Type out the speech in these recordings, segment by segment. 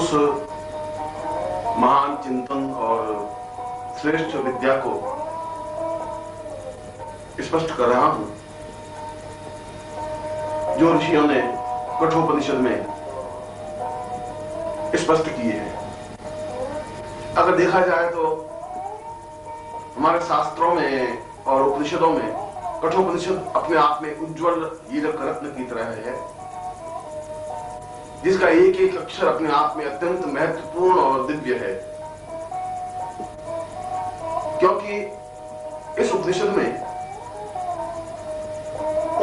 उस महान चिंतन और श्रेष्ठ विद्या को स्पष्ट कर रहा हूँ, जो ऋषियों ने कठोपनिषद में स्पष्ट किए हैं। अगर देखा जाए तो हमारे शास्त्रों में और उपनिषदों में कठोपनिषद अपने आप में उज्जवल हीरक रत्न की तरह है। जिसका एक एक अक्षर अपने आप में अत्यंत महत्वपूर्ण और दिव्य है। क्योंकि इस उपनिषद में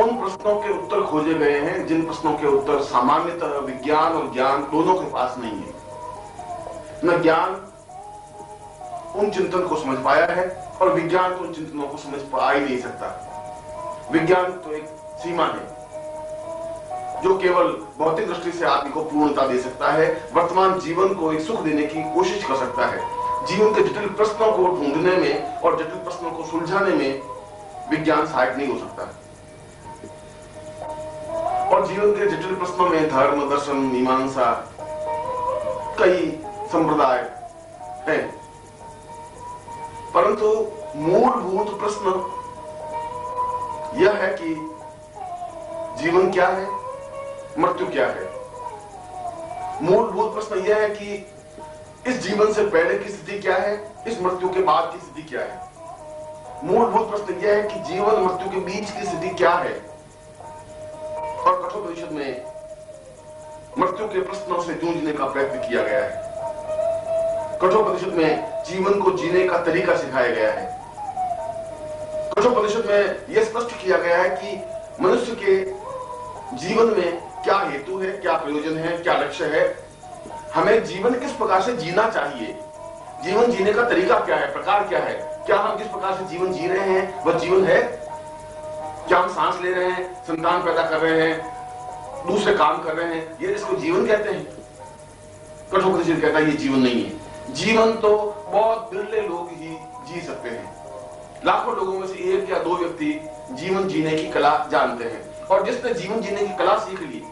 उन प्रश्नों के उत्तर खोजे गए हैं, जिन प्रश्नों के उत्तर सामान्यतः विज्ञान और ज्ञान दोनों के पास नहीं है। न ज्ञान उन चिंतन को समझ पाया है, और विज्ञान तो उन चिंतनों को समझ पा ही नहीं सकता। विज्ञान तो एक सीमा है। जो केवल भौतिक दृष्टि से आदमी को पूर्णता दे सकता है, वर्तमान जीवन को एक सुख देने की कोशिश कर सकता है। जीवन के जटिल प्रश्नों को ढूँढने में और जटिल प्रश्नों को सुलझाने में विज्ञान सहायक नहीं हो सकता। और जीवन के जटिल प्रश्नों में धर्म, दर्शन, मीमांसा कई संप्रदाय है। परंतु मूलभूत प्रश्न यह है कि जीवन क्या है? मृत्यु क्या है? मूलभूत प्रश्न यह है कि इस जीवन से पहले की स्थिति क्या है? इस मृत्यु के बाद की स्थिति क्या है? मूलभूत प्रश्न यह है कि जीवन मृत्यु के बीच की स्थिति क्या है? और कठोपनिषद में मृत्यु के प्रश्नों से जूझने का प्रयत्न किया गया है। कठोपनिषद में जीवन को जीने का तरीका सिखाया गया है। कठोपनिषद में यह स्पष्ट किया गया है कि मनुष्य के जीवन में क्या हेतु है, क्या प्रयोजन है, क्या लक्ष्य है? हमें जीवन किस प्रकार से जीना चाहिए? जीवन जीने का तरीका क्या है, प्रकार क्या है? क्या हम जिस प्रकार से जीवन जी रहे हैं? वह जीवन है? क्या हम सांस ले रहे हैं, संतान पैदा कर रहे हैं, दूसरे काम कर रहे हैं? ये इसको जीवन कहते हैं। कठोपनिषद कहता है, ये जीवन नहीं है। जीवन तो बहुत बिरले लोग ही जी सकते हैं। लाखों लोगों में से एक या दो व्यक्ति जीवन जीने की कला जानते हैं। और जिसने जीवन जीने की कला सीख ली,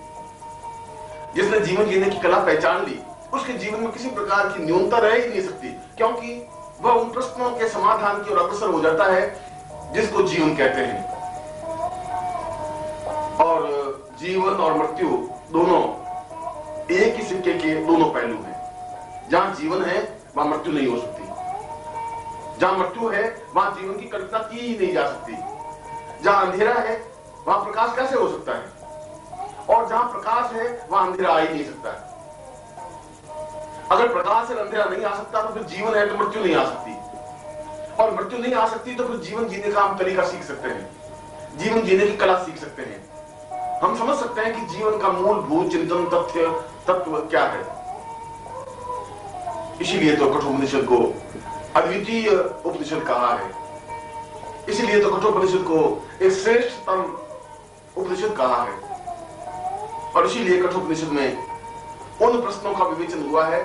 जिसने जीवन जीने की कला पहचान ली, उसके जीवन में किसी प्रकार की न्यूनता रह ही नहीं सकती, क्योंकि वह उन प्रश्नों के समाधान की ओर अग्रसर हो जाता है, जिसको जीवन कहते हैं। और जीवन और मृत्यु दोनों एक ही सिक्के के दोनों पहलू हैं। जहाँ जीवन है, वहाँ मृत्यु नहीं हो सकती। जहाँ मृत्यु है, वहाँ जीवन की कल्पना की ही नहीं जा सकती। जहाँ अंधेरा है वहाँ प्रकाश कैसे हो सकता है? और जहाँ प्रकाश है, वहाँ अंधेरा आ ही नहीं सकता है। अगर प्रकाश से अंधेरा नहीं आ सकता तो फिर जीवन है तो मृत्यु नहीं आ सकती। और मृत्यु नहीं आ सकती तो फिर जीवन जीने का हम तरीका सीख सकते हैं। जीवन जीने की कला सीख सकते हैं। हम समझ सकते हैं कि जीवन का मूलभूत चिंतन, तथ्य, तत्व क्या है। इसीलिए तो कठोपनिषद को अद्वितीय उपनिषद कहा है। इसीलिए तो कठोपनिषद को एक श्रेष्ठतम उपनिषद कहा है? और इसीलिए कठोपनिषद में उन प्रश्नों का विवेचन हुआ है,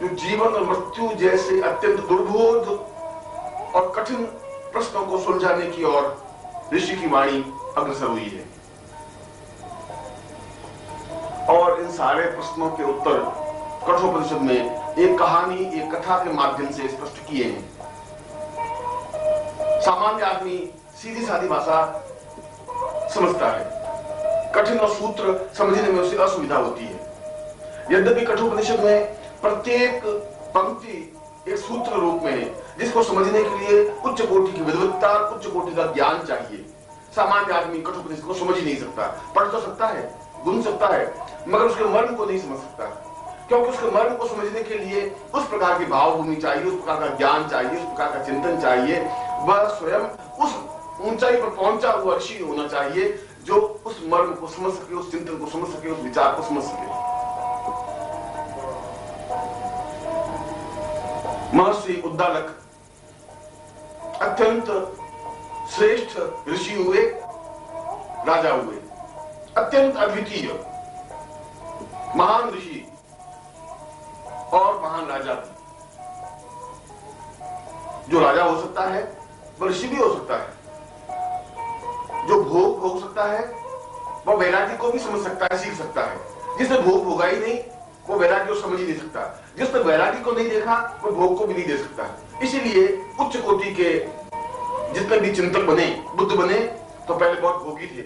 जो जीवन और मृत्यु जैसे अत्यंत दुर्बोध और कठिन प्रश्नों को सुलझाने की ओर ऋषि की वाणी अग्रसर हुई है। और इन सारे प्रश्नों के उत्तर कठोपनिषद में एक कहानी, एक कथा के माध्यम से स्पष्ट किए हैं। सामान्य आदमी सीधी साधी भाषा समझता है। कठिन और सूत्र समझने में उसे असुविधा होती है। यद्यपि कठोपनिषद में प्रत्येक पंक्ति एक सूत्र रूप में है, जिसको समझने के लिए उच्च कोटि की विद्वत्ता उच्च कोटि का ज्ञान चाहिए। सामान्य आदमी कठोपनिषद को समझ ही नहीं सकता। पढ़ तो सकता है गुन सकता है, मगर उसके मर्म को नहीं समझ सकता। क्योंकि उसके मर्म को समझने के लिए उस प्रकार की भावभूमि चाहिए, उस प्रकार का ज्ञान चाहिए, उस प्रकार का चिंतन चाहिए। वह स्वयं उस ऊंचाई पर पहुँचा हुआ ऋषि होना चाहिए जो उस मर्म को समझ सके, उस चिंतन को समझ सके, उस विचार को समझ सके। महर्षि उद्दालक अत्यंत श्रेष्ठ ऋषि हुए, राजा हुए। अत्यंत अद्वितीय, महान ऋषि और महान राजा। जो राजा हो सकता है ऋषि भी हो सकता है। जो भोग भोग सकता है वह वैराग्य को भी समझ सकता है, सीख सकता है। जिसने भोग भोगा ही नहीं, वो वैराग्य को समझ ही नहीं सकता। जिसने वैराग्य को नहीं देखा, वो भोग को भी नहीं दे सकता। इसीलिए उच्च कोटि के जितने भी चिंतक बने, बुद्ध बने तो पहले बहुत भोगी थे,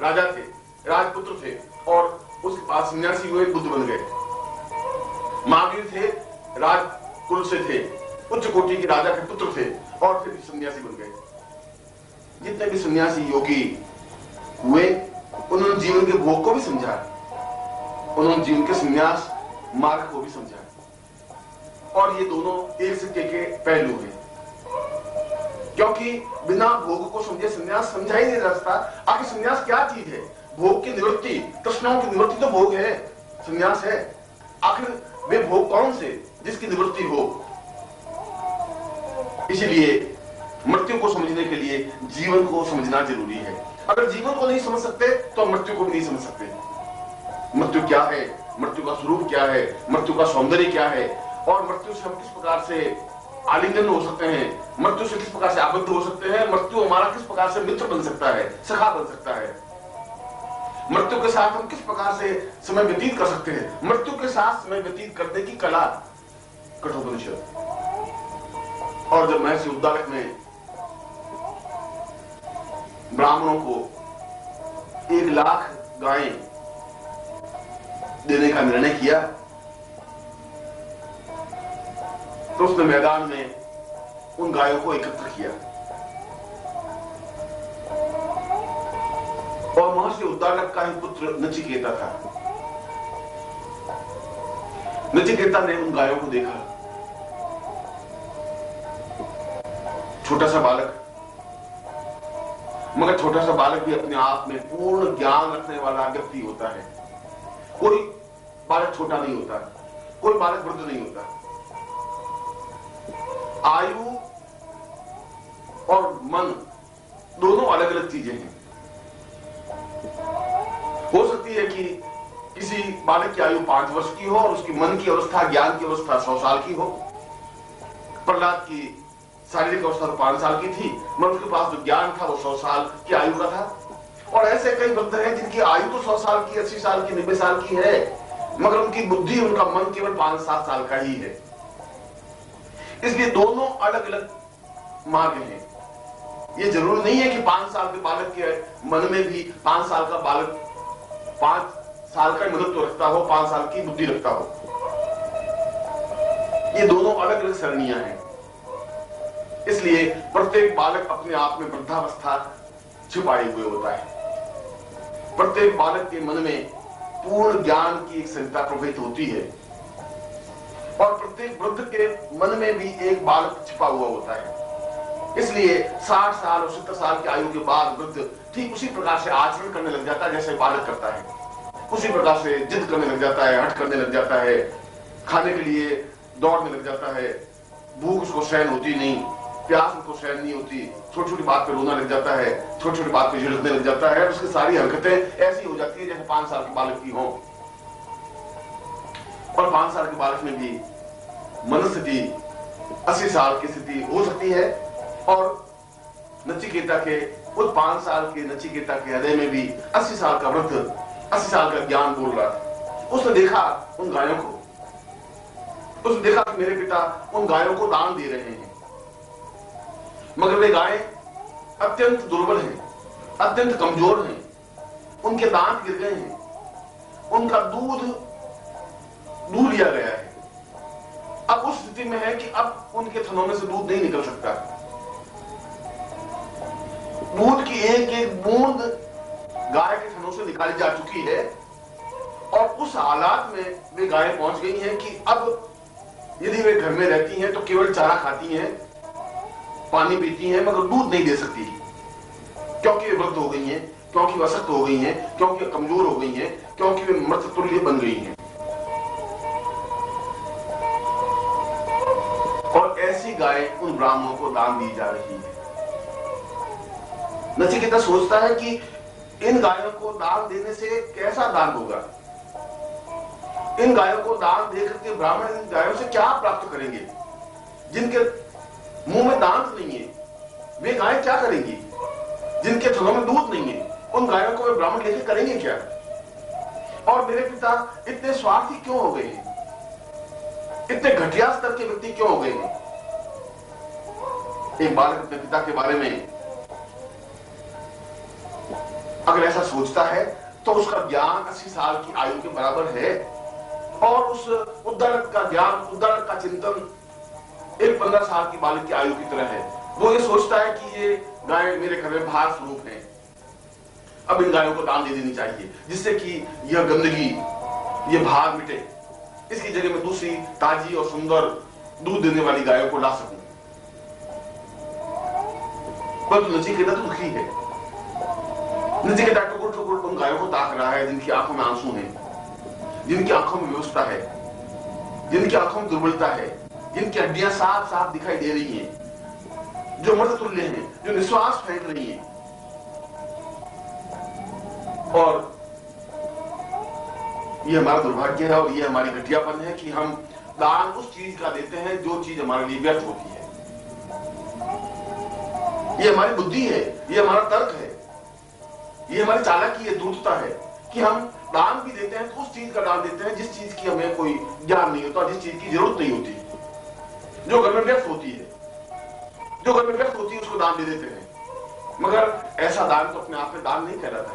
राजा थे, राजपुत्र थे, और उसके पास सन्यासी हुए, बुद्ध बन गए। महावीर थे राज कुल से थे, उच्च कोटि के राजा के पुत्र थे, और फिर सन्यासी बन गए। जितने भी सन्यासी योगी हुए, उन्होंने जीवन के भोग को भी समझा उन्होंने जीवन के संन्यास मार्ग को भी समझा और ये दोनों एक सिक्के के पहलू हैं। क्योंकि बिना भोग को समझे संन्यास समझा ही नहीं रास्ता आखिर संन्यास क्या चीज़ है? भोग की निवृत्ति तृष्णाओं की निवृत्ति तो भोग है, संन्यास है। आखिर वे भोग कौन से जिसकी निवृत्ति हो? इसीलिए मृत्यु को समझने के लिए जीवन को समझना ज़रूरी है। अगर जीवन को नहीं समझ सकते तो हम मृत्यु को भी नहीं समझ सकते। मृत्यु क्या है? मृत्यु का स्वरूप क्या है? मृत्यु का सौंदर्य क्या है? और मृत्यु से हम किस प्रकार से आलिंगन हो सकते हैं? मृत्यु से किस प्रकार से आबद्ध हो सकते हैं? मृत्यु हमारा किस प्रकार से मित्र बन सकता है? सखा बन सकता है। मृत्यु के साथ हम किस प्रकार से समय व्यतीत कर सकते हैं? मृत्यु के साथ समय व्यतीत करने की कला। कठोपनिषद। और जब महर्षि उद्दालक में ब्राह्मणों को एक लाख गायें देने का निर्णय किया। तो उसने मैदान में उन गायों को एकत्र किया। और महर्षि उद्दालक का ही पुत्र नचिकेता था। नचिकेता ने उन गायों को देखा। छोटा सा बालक मगर छोटा सा बालक भी अपने आप में पूर्ण ज्ञान रखने वाला व्यक्ति होता है। कोई बालक छोटा नहीं होता, कोई बालक वृद्ध नहीं होता। आयु और मन दोनों अलग अलग चीज़ें हैं। हो सकती है कि किसी बालक की आयु पाँच वर्ष की हो और उसकी मन की अवस्था, ज्ञान की अवस्था सौ साल की हो। प्रहलाद की शारीरिक अवस्था तो पाँच साल की थी मगर उसके पास जो ज्ञान था वो सौ साल की आयु का था। और ऐसे कई भक्त हैं जिनकी आयु तो सौ साल की, अस्सी साल की, नब्बे साल की है, मगर उनकी बुद्धि, उनका मन केवल पाँच सात साल का ही है। इसलिए दोनों अलग अलग मार्ग हैं। ये ज़रूरी नहीं है कि पाँच साल के बालक के मन में भी पाँच साल का बालक पाँच साल का मदद तो रखता हो, पाँच साल की बुद्धि रखता हो। ये दोनों अलग अलग सरणियाँ हैं। इसलिए प्रत्येक बालक अपने आप में वृद्धावस्था छुपाए हुए होता है। प्रत्येक बालक के मन में पूर्ण ज्ञान की एक संहिता प्रवहित होती है और प्रत्येक वृद्ध के मन में भी एक बालक छिपा हुआ होता है। इसलिए 60 साल और सत्तर साल की आयु के बाद वृद्ध ठीक उसी प्रकार से आचरण करने लग जाता है जैसे बालक करता है। उसी प्रकार से जिद करने लग जाता है, हट करने लग जाता है, खाने के लिए दौड़ने लग जाता है, भूख उसको सहन होती नहीं। प्यास उसको सहन नहीं होती। छोटी छोटी बात पे रोना लग जाता है छोटी छोटी बात पे झिड़कने लग जाता है उसकी सारी हरकतें ऐसी हो जाती है जैसे पाँच साल के बालक की हो। और पाँच साल के बालक में भी मनस्थिति, अस्सी साल की स्थिति हो सकती है, और नचिकेता के, उस पाँच साल के नचिकेता के हृदय में भी अस्सी साल का वृद्ध, अस्सी साल का ज्ञान बोल रहा था उसने देखा उन गायों को, उसने देखा कि मेरे पिता उन गायों को दान दे रहे हैं। मगर वे गाय अत्यंत दुर्बल हैं, अत्यंत कमज़ोर हैं। उनके दांत गिर गए हैं। उनका दूध दूध लिया गया है। अब उस स्थिति में है कि अब उनके थनों में से दूध नहीं निकल सकता। दूध की एक एक बूंद गाय के थनों से निकाली जा चुकी है और उस हालात में वे गायें पहुँच गई हैं कि अब यदि वे घर में रहती हैं तो केवल चारा खाती हैं पानी पीती हैं, मगर दूध नहीं दे सकती। क्योंकि वे वृद्ध हो गई हैं, क्योंकि वे अशक्त हो गई हैं, क्योंकि कमज़ोर हो गई हैं, क्योंकि वे मृत तुल्य बन गई हैं। और ऐसी गाय उन ब्राह्मणों को दान दी जा रही है। नचिकेता सोचता है कि इन गायों को दान देने से कैसा दान होगा? इन गायों को दान देकर के ब्राह्मण इन गायों से क्या प्राप्त करेंगे? जिनके मुँह में दांत नहीं है। वे गाय क्या करेंगी? जिनके थनों में दूध नहीं है। उन गायों को वे ब्राह्मण लेके करेंगे क्या? और मेरे पिता, इतने स्वार्थी क्यों हो गए? इतने घटिया स्तर के व्यक्ति क्यों हो गए? एक बालक अपने पिता के बारे में अगर ऐसा सोचता है तो उसका ज्ञान अस्सी साल की आयु के बराबर है। और उस उद्दालक का ज्ञान उद्दालक का चिंतन एक पंद्रह साल की बालक की आयु की तरह है। वो ये सोचता है कि ये गाय मेरे घर में भार स्वरूप है। अब इन गायों को दान दे देनी चाहिए, जिससे कि यह गंदगी, ये भार मिटे। इसकी जगह में दूसरी ताजी और सुंदर दूध देने वाली गायों को ला सकूँ। परंतु नचिकेता तो दुखी है। नचिकेता टुकुर टुकुर उन गायों को ताक रहा है, जिनकी आँखों में आँसू हैं, जिनकी आँखों में व्यवस्था है, जिनकी आँखों में दुर्बलता है। जिनकी हड्डियाँ साफ़ साफ़ दिखाई दे रही हैं, जो मृत तुल्य हैं, जो निश्वास फेंक रही हैं। और ये हमारा दुर्भाग्य है और ये हमारी घटियापन है कि हम दान उस चीज़ का देते हैं जो चीज़ हमारे लिए व्यर्थ होती है। ये हमारी बुद्धि है, ये हमारा तर्क है, ये हमारी चालाकी है दूरता है कि हम दान भी देते हैं तो उस चीज़ का दान देते हैं जिस चीज़ की हमें कोई ज्ञान नहीं होता, जिस चीज़ की ज़रूरत नहीं होती। जो घर में व्यर्थ होती है। जो घर में व्यर्थ होती है, उसको दान दे देते हैं। मगर ऐसा दान तो अपने आप में दान नहीं कहलाता।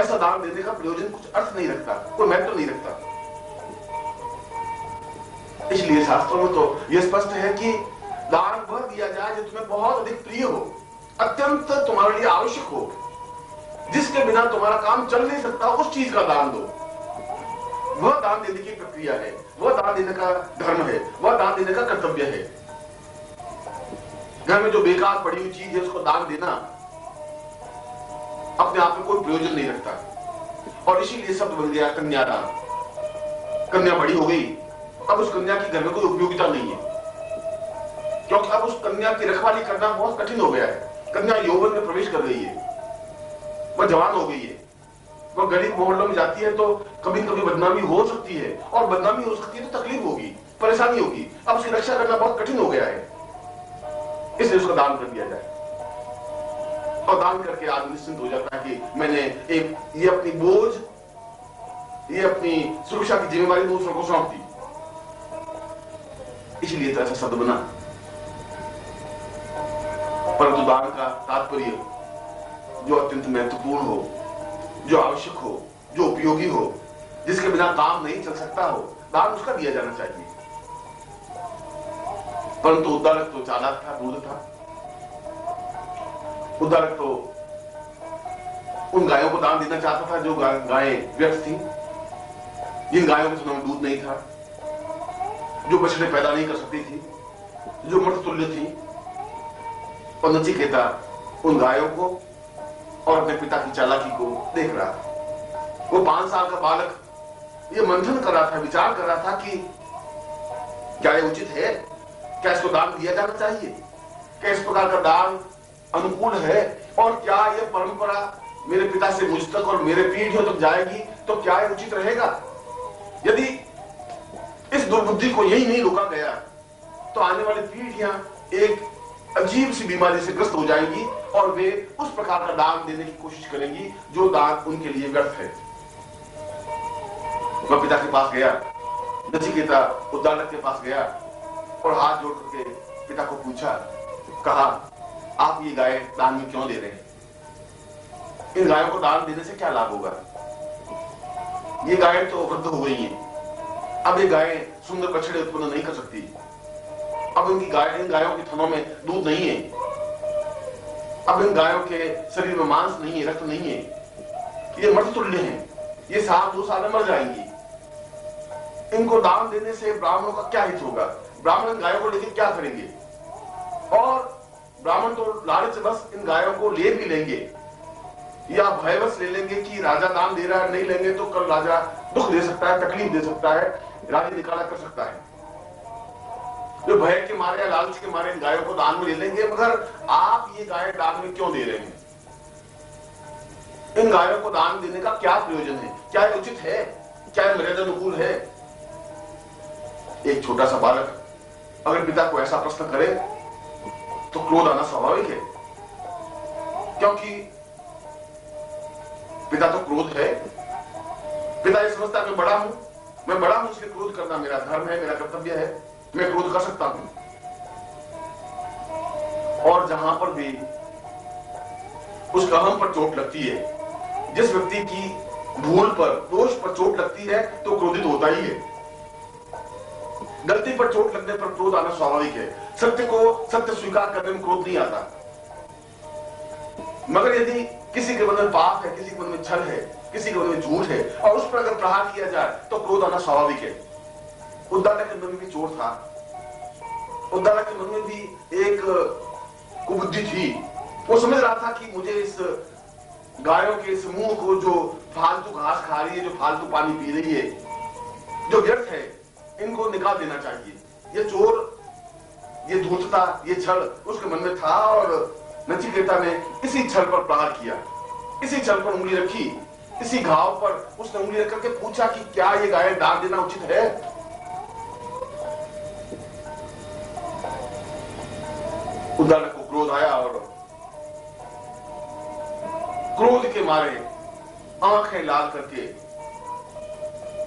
ऐसा दान देने का प्रयोजन कुछ अर्थ नहीं रखता, कोई महत्व तो नहीं रखता। इसलिए शास्त्रों में तो यह स्पष्ट है कि दान वह दिया जाए जो तुम्हें बहुत अधिक प्रिय हो, अत्यंत तुम्हारे लिए आवश्यक हो, जिसके बिना तुम्हारा काम चल नहीं सकता, उस चीज़ का दान दो। वह दान देने की प्रक्रिया है। वह दान देने का धर्म है। वह दान देने का कर्तव्य है। घर में जो बेकार पड़ी हुई चीज़ है, उसको दान देना अपने आप में कोई प्रयोजन नहीं रखता। और इसीलिए शब्द बन गया कन्यादान कन्या बड़ी हो गई। अब उस कन्या की घर में कोई उपयोगिता नहीं है। क्योंकि अब उस कन्या की रखवाली करना बहुत कठिन हो गया है। कन्या यौवन में प्रवेश कर गई है। वह जवान हो गई है। वह गरीब मोहल्लों में जाती है तो कभी कभी बदनामी हो सकती है। और बदनामी हो सकती है तो तकलीफ़ होगी, परेशानी होगी। अब उसकी रक्षा करना बहुत कठिन हो गया है। इसलिए उसका दान कर दिया जाए। और दान करके आदमी निश्चिंत हो जाता है कि मैंने एक, ये अपनी बोझ, ये अपनी सुरक्षा की जिम्मेवारी दूसरों को सौंप दी। इसलिए तो ऐसा शब्द बना। परंतु दान का तात्पर्य जो अत्यंत महत्वपूर्ण हो जो आवश्यक हो, जो उपयोगी हो, जिसके बिना काम नहीं चल सकता हो, दान उसका दिया जाना चाहिए। परंतु उद्दालक तो चालाक था दूध था। उद्दालक तो उन गायों को दान देना चाहता था, जो गायें व्यस्त थी। जिन गायों में दूध नहीं था, जो बछड़े पैदा नहीं कर सकती थी, जो मृत तुल्य थी और नचिकेता उन गायों को और अपने पिता की चालाकी को देख रहा था। वो पाँच साल का बालक ये मंथन कर रहा था, विचार कर रहा था कि क्या ये उचित है? क्या इसको दान दिया जाना चाहिए? क्या इस प्रकार का दान अनुकूल है? और क्या यह परंपरा मेरे पिता से मुझ तक और मेरे पीढ़ियों तक जाएगी तो क्या यह उचित रहेगा? यदि इस दुर्बुद्धि को यही नहीं रोका गया तो आने वाली पीढ़ियाँ एक अजीब सी बीमारी से ग्रस्त हो जाएँगी और वे उस प्रकार का दान देने की कोशिश करेंगी जो दान उनके लिए व्यर्थ है। मैं पिता के पास गया, नचिकेता उद्दालक के पास गया और हाथ जोड़ करके पिता को पूछा, कहा, आप ये गाय दान में क्यों दे रहे हैं? इन गायों को दान देने से क्या लाभ होगा? ये गाय तो वृद्ध हो गई है। अब ये गाय सुंदर बछड़े उत्पन्न नहीं कर सकती। अब इनकी गाय, इन गायों के थनों में दूध नहीं है। अब इन गायों के शरीर में मांस नहीं है, रक्त नहीं है। ये मर्द तुल्य हैं। ये साल, दो साल में मर जाएँगी। इनको दान देने से ब्राह्मणों का क्या हित होगा? ब्राह्मण गायों को लेकर क्या करेंगे? और ब्राह्मण तो लालच बस इन गायों को ले भी लेंगे। या भयवश ले लेंगे कि राजा दान दे रहा है, नहीं लेंगे तो कल राजा दुख दे सकता है, तकलीफ़ दे सकता है राजा निकाला कर सकता है। जो भय के मारे या लालच के मारे इन गायों को दान में ले लेंगे, मगर आप ये गाय दान में क्यों दे रहे हैं? इन गायों को दान देने का क्या प्रयोजन है? क्या उचित है? क्या मर्यादा अनुकूल है? एक छोटा सा बालक, अगर पिता को ऐसा प्रश्न करे तो क्रोध आना स्वाभाविक है। क्योंकि पिता तो क्रोध है। पिता ये समझता मैं बड़ा हूँ, मैं बड़ा हूँ, इसलिए क्रोध करना मेरा धर्म है, मेरा कर्तव्य है। मैं क्रोध कर सकता हूँ। और जहाँ पर भी उस अहम पर चोट लगती है, जिस व्यक्ति की भूल पर, दोष पर चोट लगती है तो क्रोधित होता ही है। गलती पर चोट लगने पर क्रोध आना स्वाभाविक है। सत्य को सत्य स्वीकार करने में क्रोध नहीं आता। मगर यदि किसी के मन में पाप है, किसी के मन में छल है, किसी के मन में झूठ है, और उस पर अगर प्रहार किया जाए तो क्रोध आना स्वाभाविक है। उद्दालक के मन में भी चोट था। उद्दालक के मन में भी एक कुबुद्धि थी। वो समझ रहा था कि मुझे इस गायों के समूह को जो फालतू घास खा रही है, जो फालतू पानी पी रही है, जो व्यर्थ है, इनको निकाल देना चाहिए। ये चोर, ये धूर्तता, ये छल, उसके मन में था और नचिकेता ने इसी छल पर प्रहार किया। इसी छल पर उंगली रखी। इसी घाव पर उसने उंगली रख करके पूछा कि क्या ये गाय डाल देना उचित है? उदालक को क्रोध आया और क्रोध के मारे आँखें लाल करके,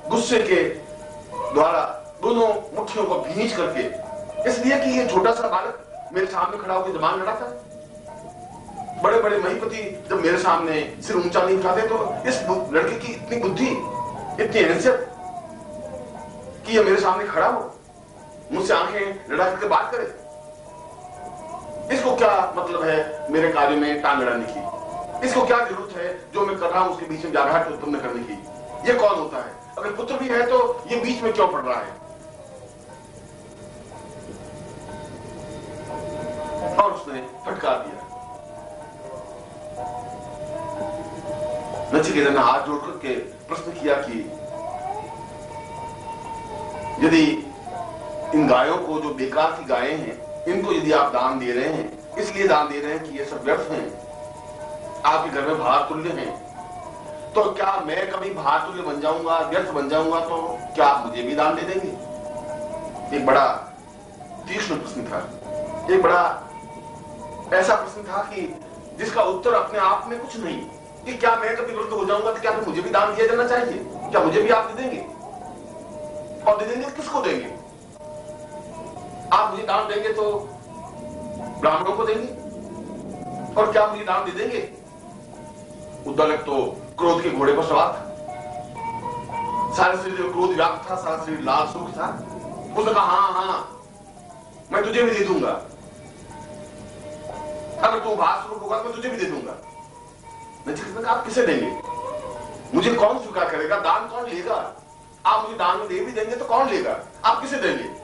गुस्से के द्वारा दोनों मुठियों को भींच करके, इसलिए कि ये छोटा सा बालक मेरे सामने खड़ा होकर जबान लड़ा था। बड़े बड़े महीपति जब मेरे सामने सिर ऊँचा नहीं उठाते तो इस लड़के की इतनी बुद्धि, इतनी हैसियत कि ये मेरे सामने खड़ा हो, मुझसे आँखें लड़ा करके बात करे। इसको क्या मतलब है मेरे कार्य में टांग अड़ाने की? इसको क्या ज़रूरत है जो मैं कर रहा हूँ उसके बीच में व्याघाट उत्पन्न करने की? ये कौन होता है? अगर पुत्र भी है तो ये बीच में क्यों पड़ रहा है? और उसने फटकार दिया। नचिकेता ने हाथ जोड़ करके प्रश्न किया कि यदि इन गायों को जो बेकार की गायें हैं इनको यदि आप दान दे रहे हैं, इसलिए दान दे रहे हैं कि ये सब व्यर्थ हैं। आपके घर में भार तुल्य हैं। तो क्या मैं कभी भार तुल्य बन जाऊँगा, व्यर्थ बन जाऊँगा तो क्या आप मुझे भी दान दे देंगे? एक बड़ा तीक्ष्ण प्रश्न था। एक बड़ा ऐसा प्रश्न था कि जिसका उत्तर अपने आप में कुछ नहीं, कि क्या मैं कभी वृद्ध हो जाऊँगा तो क्या मुझे भी दान दिया जाना चाहिए? क्या मुझे भी आप दे देंगे? और दे देंगे किसको देंगे? आप मुझे दान देंगे तो ब्राह्मणों को देंगे? और क्या मुझे दान दे देंगे? उद्दलक तो क्रोध के घोड़े पर सवार था। सारे शरीर क्रोध व्याप्त था, सारा शरीर लाल सुख था। उसने कहा हाँ हाँ मैं तुझे भी दे दूँगा। अगर तू भाष रूप होगा तो मैं तुझे भी दे दूँगा। नचिकेता आप किसे देंगे? मुझे कौन स्वीकार करेगा? दान कौन लेगा? आप मुझे दान दे भी देंगे तो कौन लेगा? आप किसे देंगे?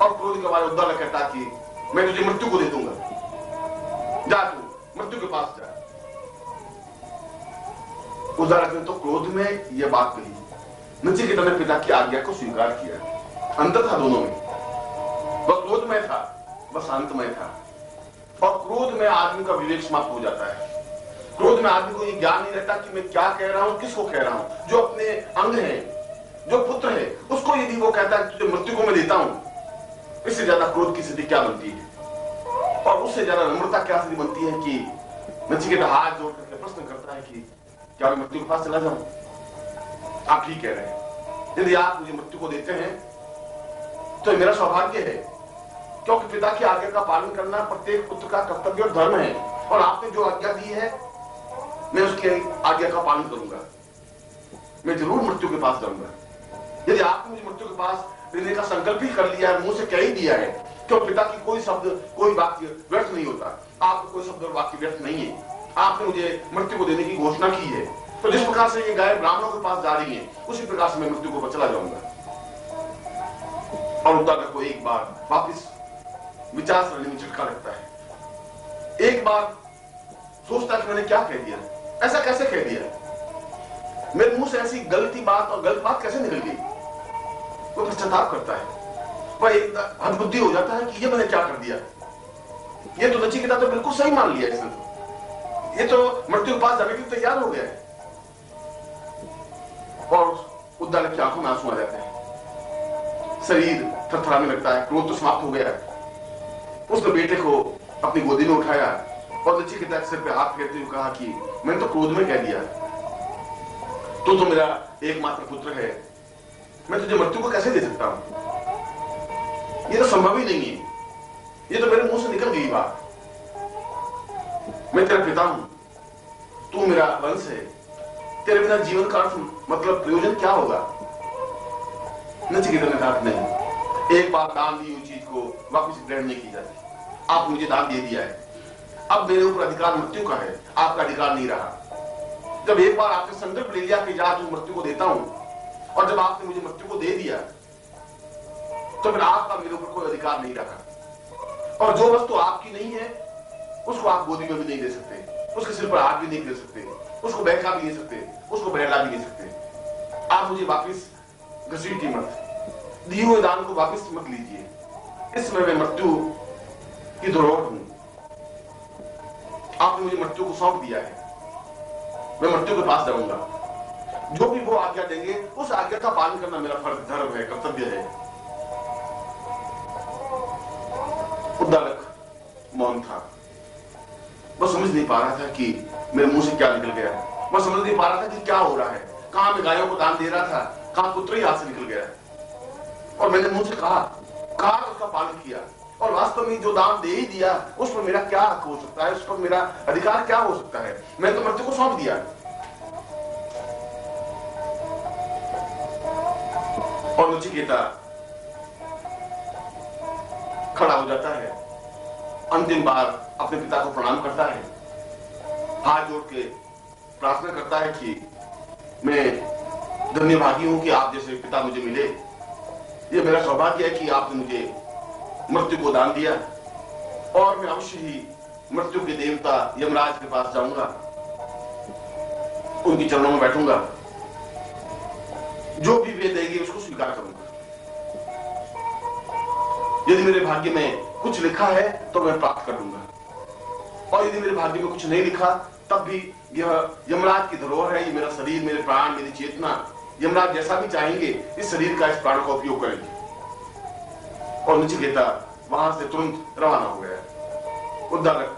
और क्रोध के बारे उद्दल कहता कि मैं तुझे मृत्यु को दे दूँगा। जा तू, मृत्यु के पास जा। उदाहरण ने तो क्रोध में यह बात कही। नचिकेता ने पिता की आज्ञा को स्वीकार किया। अंतर था दोनों में। वह क्रोध में था, वह शांतमय था। और क्रोध में आदमी का विवेक समाप्त हो जाता है। क्रोध में आदमी को यह ज्ञान नहीं रहता कि मैं क्या कह रहा हूँ, किसको कह रहा हूँ। जो अपने अंग है, जो पुत्र है, उसको यदि वो कहता है तुझे मृत्यु को मैं देता हूँ इससे ज़्यादा क्रोध की स्थिति क्या बनती है? और उससे ज़्यादा नम्रता क्या स्थिति बनती है कि नचिकेता हाथ जोड़ करके प्रश्न करता है कि क्या मैं मृत्यु के पास चला जाऊँ? आप ठीक कह रहे हैं। यदि आप मुझे मृत्यु को देते हैं तो मेरा सौभाग्य है, क्योंकि पिता की आज्ञा का पालन करना प्रत्येक पुत्र का कर्तव्य और धर्म है। और आपने जो आज्ञा दी है, मैं उसकी आज्ञा का पालन करूँगा। मैं ज़रूर मृत्यु के पास जाऊँगा। यदि आपने मुझे मृत्यु के पास देने का संकल्प ही कर लिया है, मुँह से कह ही दिया है क्यों पिता की कोई शब्द, कोई वाक्य व्यर्थ नहीं होता। आपको कोई शब्द और वाक्य व्यर्थ नहीं है। आपने मुझे मृत्यु को देने की घोषणा की है। तो जिस प्रकार से ये गाय ब्राह्मणों के पास जा रही है, उसी प्रकार से मैं मृत्यु को चला जाऊँगा। और उद्दालक को एक बार वापिस विचार सरणी में झटका लगता है, एक बार सोचता कि मैंने क्या कह दिया। ऐसा कैसे कह दिया? मेरे मुँह से ऐसी गलती बात और गलत बात कैसे निकल गई? वो पश्चाताप करता है। वह एक अद्भुति हो जाता है कि ये मैंने क्या कर दिया? ये तो नचिकेता तो बिल्कुल सही मान लिया इसने तो। ये तो मृत्यु के पास जाने के लिए तैयार हो गया है। और उद्दालक की आँखों में आँसू आ जाते हैं। शरीर थरथराने लगता है, क्रोध तो समाप्त हो गया है। उसने बेटे को अपनी गोदी में उठाया और नचिकेता के सिर पे हाथ फेरते हुए कहा कि मैंने तो क्रोध में कह दिया तो तो मेरा एकमात्र पुत्र है। मैं तुझे मृत्यु को कैसे दे सकता हूँ? ये तो संभव ही नहीं है। ये तो मेरे मुँह से निकल गई बात। मैं तेरा पिता हूँ। तू मेरा वंश है। तेरे बिना जीवन का अर्थ मतलब प्रयोजन क्या होगा? नचिकेता ने कहा, नहीं, एक बार दान दी हुई चीज़ को वापस ग्रहण नहीं की जाती। आप मुझे दान दे दिया है। अब मेरे ऊपर अधिकार मृत्यु का है। आपका अधिकार नहीं रहा। जब एक बार आपने संकल्प ले लिया कि जा मृत्यु को देता हूँ, और जब आपने मुझे मृत्यु को दे दिया तो फिर आपका मेरे ऊपर कोई अधिकार नहीं रखा और जो वस्तु आपकी नहीं है, उसको आप गोदी में भी नहीं दे सकते, उसके सिर पर हाथ भी नहीं दे सकते, उसको बैठा भी नहीं सकते, उसको बहला भी नहीं सकते। आप मुझे वापिस घसीटी मत, दिए हुए दान को वापिस मत लीजिए। इस समय मैं मृत्यु की धरोहर हूँ। आपने मुझे मृत्यु को सौंप दिया है। मैं मृत्यु के पास जाऊँगा। जो भी वो आज्ञा देंगे, उस आज्ञा का पालन करना मेरा फ़र्ज़, धर्म है, कर्तव्य है। उद्दालक मौन था। मैं समझ नहीं पा रहा था कि मेरे मुँह से क्या निकल गया। मैं समझ नहीं पा रहा था कि क्या हो रहा है। कहाँ मैं गायों को दान दे रहा था, कहाँ पुत्र ही हाथ से निकल गया। और मैंने मुँह से कहा कहा उसका पालन किया। और वास्तव में जो दान दे ही दिया, उस पर मेरा क्या हक हो सकता है? उस पर मेरा अधिकार क्या हो सकता है? मैंने तो मृत्यु को सौंप दिया। और नचिकेता खड़ा हो जाता है। अंतिम बार अपने पिता को प्रणाम करता है। हाथ जोड़ के प्रार्थना करता है कि मैं धन्य भागी हूँ कि आप जैसे पिता मुझे मिले। ये मेरा सौभाग्य है कि आपने मुझे मृत्यु को दान दिया। और मैं अवश्य ही मृत्यु के देवता यमराज के पास जाऊँगा। उनकी चरणों में बैठूँगा। जो भी वे देंगे, उसको स्वीकार करूँगा। यदि मेरे भाग्य में कुछ लिखा है तो मैं प्राप्त कर लूँगा। और यदि मेरे भाग्य में कुछ नहीं लिखा, तब भी यह यमराज की धरोहर है। ये मेरा शरीर, मेरे प्राण, मेरी चेतना यमराज जैसा भी चाहेंगे, इस शरीर का इस प्राण का उपयोग करेंगे। और नचिकेता वहाँ से तुरंत रवाना हो गया। उद्दालक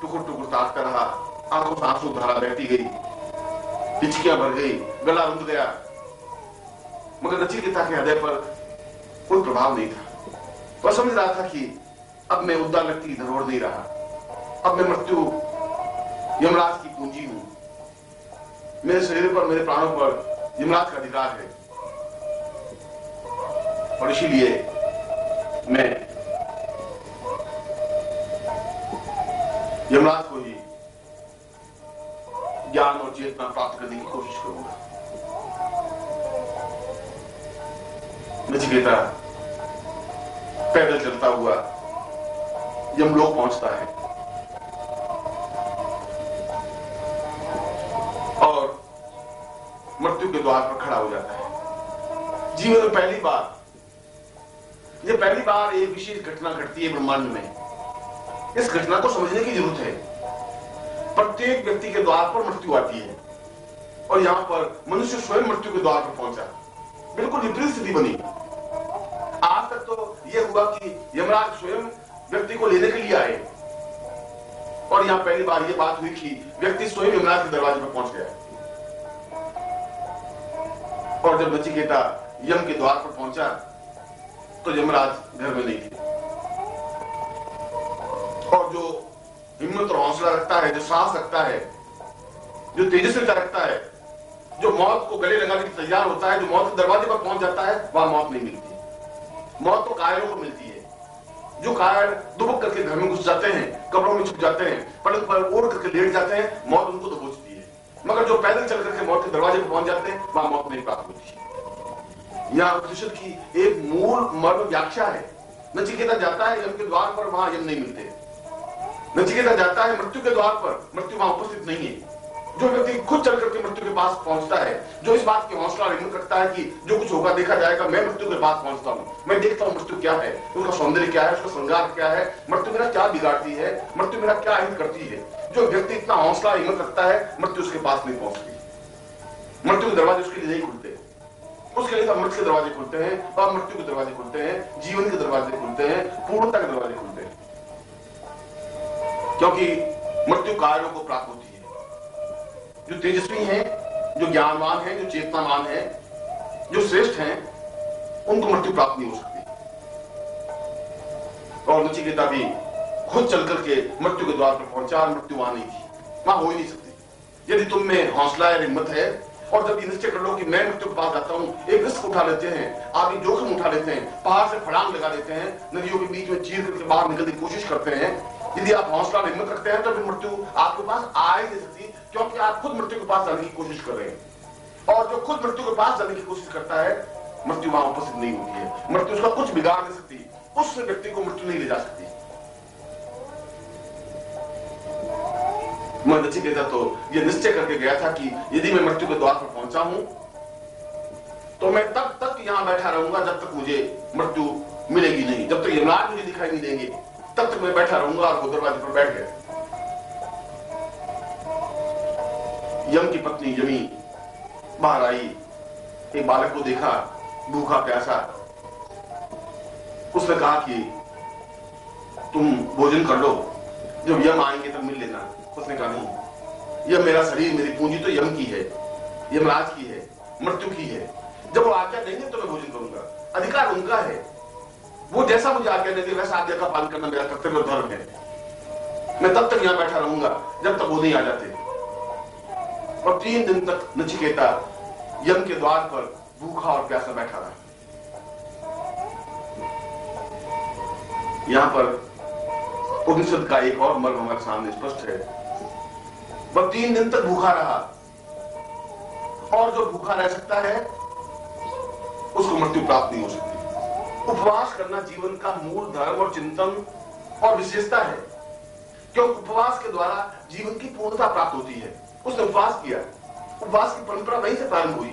टुकुर टुकुर ताकता रहा, आँखों से आँसू धारा बहती गई। हिचकियाँ भर गई, गला रुंध गया। मगर नचिकेता के हृदय पर कोई प्रभाव नहीं था। वह समझ रहा था कि अब मैं उद्दालक की धरोहर नहीं रहा। अब मैं मृत्यु यमराज की पूंजी हूँ। मेरे शरीर पर, मेरे प्राणों पर यमराज का अधिकार है। और इसीलिए मैं यमराज को ही ज्ञान और चेतना प्राप्त करने की कोशिश करूँगा। नचिकेता पैदल चलता हुआ यमलोक पहुँचता है। और मृत्यु के द्वार पर खड़ा हो जाता है। जीवन में पहली बार यह पहली बार एक विशेष घटना घटती है ब्रह्मांड में। इस घटना को समझने की ज़रूरत है। प्रत्येक व्यक्ति के द्वार पर मृत्यु आती है। और यहाँ पर मनुष्य स्वयं मृत्यु के द्वार पर पहुँचा। बिल्कुल विपरीत स्थिति बनी। आज तक तो यह हुआ कि यमराज स्वयं व्यक्ति को लेने के लिए आए। और यहाँ पहली बार यह बात हुई कि व्यक्ति स्वयं यमराज के दरवाजे पर पहुँच गया। और जब नचिकेता यम के द्वार पर पहुँचा तो यमराज घर में नहीं थे। और जो हिम्मत और हौसला रखता है, जो साहस रखता है, जो तेजस्विता रखता है, जो मौत को गले लगाने की तैयार होता है, जो मौत के दरवाजे पर पहुँच जाता है, वहाँ मौत नहीं मिलती। मौत तो कायरों को मिलती है। जो कायर दुबक करके घर में घुस जाते हैं, कपड़ों में छुप जाते हैं, पलंग पर ओढ़ करके लेट जाते हैं, मौत उनको दबोचती मगर जो पैदल चल करके मौत के दरवाजे पर पहुँच जाते हैं, वहाँ मौत नहीं प्राप्त होती। यहाँ उपनिषद की एक मूल मर्म व्याख्या है। नचिकेता जाता है यम के द्वार पर, वहाँ यम नहीं मिलते। नचिकेता जाता है मृत्यु के द्वार पर, मृत्यु वहाँ उपस्थित नहीं है। जो व्यक्ति खुद चल करके मृत्यु के पास पहुँचता है, जो इस बात की हौसला हिम्मत करता है कि जो कुछ होगा देखा जाएगा, मैं मृत्यु के पास पहुँचता हूँ। मैं देखता हूँ मृत्यु क्या है, उसका सौंदर्य क्या है, उसका श्रृंगार क्या है, मृत्यु मेरा क्या बिगाड़ती है, मृत्यु मेरा क्या हित करती है। जो व्यक्ति इतना हौसला हिम्मत रखता है, मृत्यु उसके पास नहीं पहुँचती। मृत्यु के दरवाजे उसके लिए नहीं खुलते। उसके लिए मृत्यु के दरवाजे खुलते हैं और मृत्यु के दरवाजे खुलते हैं, जीवन के दरवाजे खुलते हैं, पूर्णता के दरवाजे खुलते हैं। क्योंकि मृत्यु कार्यों को प्राप्त होती है। जो तेजस्वी हैं, जो ज्ञानवान हैं, जो चेतनावान हैं, जो श्रेष्ठ हैं, उनको मृत्यु प्राप्त नहीं हो सकती। और नचिकेता भी खुद चल करके मृत्यु के द्वार पर पहुँचा और मृत्यु वहाँ नहीं थी। वहाँ हो ही नहीं सकती। यदि तुम में हौसला या हिम्मत है और जब ये निश्चय कर लो कि मैं मृत्यु के पास जाता हूँ, एक रिस्क उठा लेते हैं ये जोखिम उठा लेते हैं, पहाड़ से फड़ांग लगा देते हैं, नदियों के बीच में चीर करके बाहर निकलने की कोशिश करते हैं। यदि आप हौसला हिम्मत रखते हैं तो फिर मृत्यु आपके पास आ ही नहीं सकती, क्योंकि आप खुद मृत्यु के पास जाने की कोशिश कर रहे हैं। और जो खुद मृत्यु के पास जाने की कोशिश करता है, मृत्यु वहाँ उपस्थित नहीं होती है। मृत्यु उसका कुछ बिगाड़ नहीं सकती, उस व्यक्ति को मृत्यु नहीं ले जा सकती। मैं नचिकेता तो यह निश्चय करके गया था कि यदि मैं मृत्यु के द्वार पर पहुँचा हूँ तो मैं तब तक यहाँ बैठा रहूँगा जब तक मुझे मृत्यु मिलेगी नहीं। जब तक यमराज मुझे दिखाई नहीं देंगे, तब तक मैं बैठा रहूँगा और वो दरवाजे पर बैठ गया। यम की पत्नी यमी बाहर आई, एक बालक को देखा, भूखा प्यासा। उसने कहा कि तुम भोजन कर लो, जब यम आएँगे तब मिल लेना। उसने कहा नहीं यह मेरा शरीर, मेरी पूंजी तो यम की है, यमराज की है, मृत्यु की है। जब वो आज्ञा देंगे तो मैं भोजन करूँगा। अधिकार उनका है। वो जैसा मुझे आज्ञा देंगे वैसा आज्ञा का पालन करना मेरा कर्तव्य धर्म है। मैं तब तक यहाँ बैठा रहूँगा, जब तक वो नहीं आ जाते। और तीन दिन तक नचिकेता यम के द्वार पर भूखा और प्यासा बैठा रहा। यहाँ पर उपनिषद का एक और मर्म हमारे सामने स्पष्ट है। वह तीन दिन तक भूखा रहा। और जो भूखा रह सकता है, उसको मृत्यु प्राप्त नहीं हो सकती। उपवास करना जीवन का मूल धर्म और चिंतन और विशेषता है। क्योंकि उपवास के द्वारा जीवन की पूर्णता प्राप्त होती है। उसने उपवास किया। उपवास की परंपरा वहीं से प्रारंभ हुई।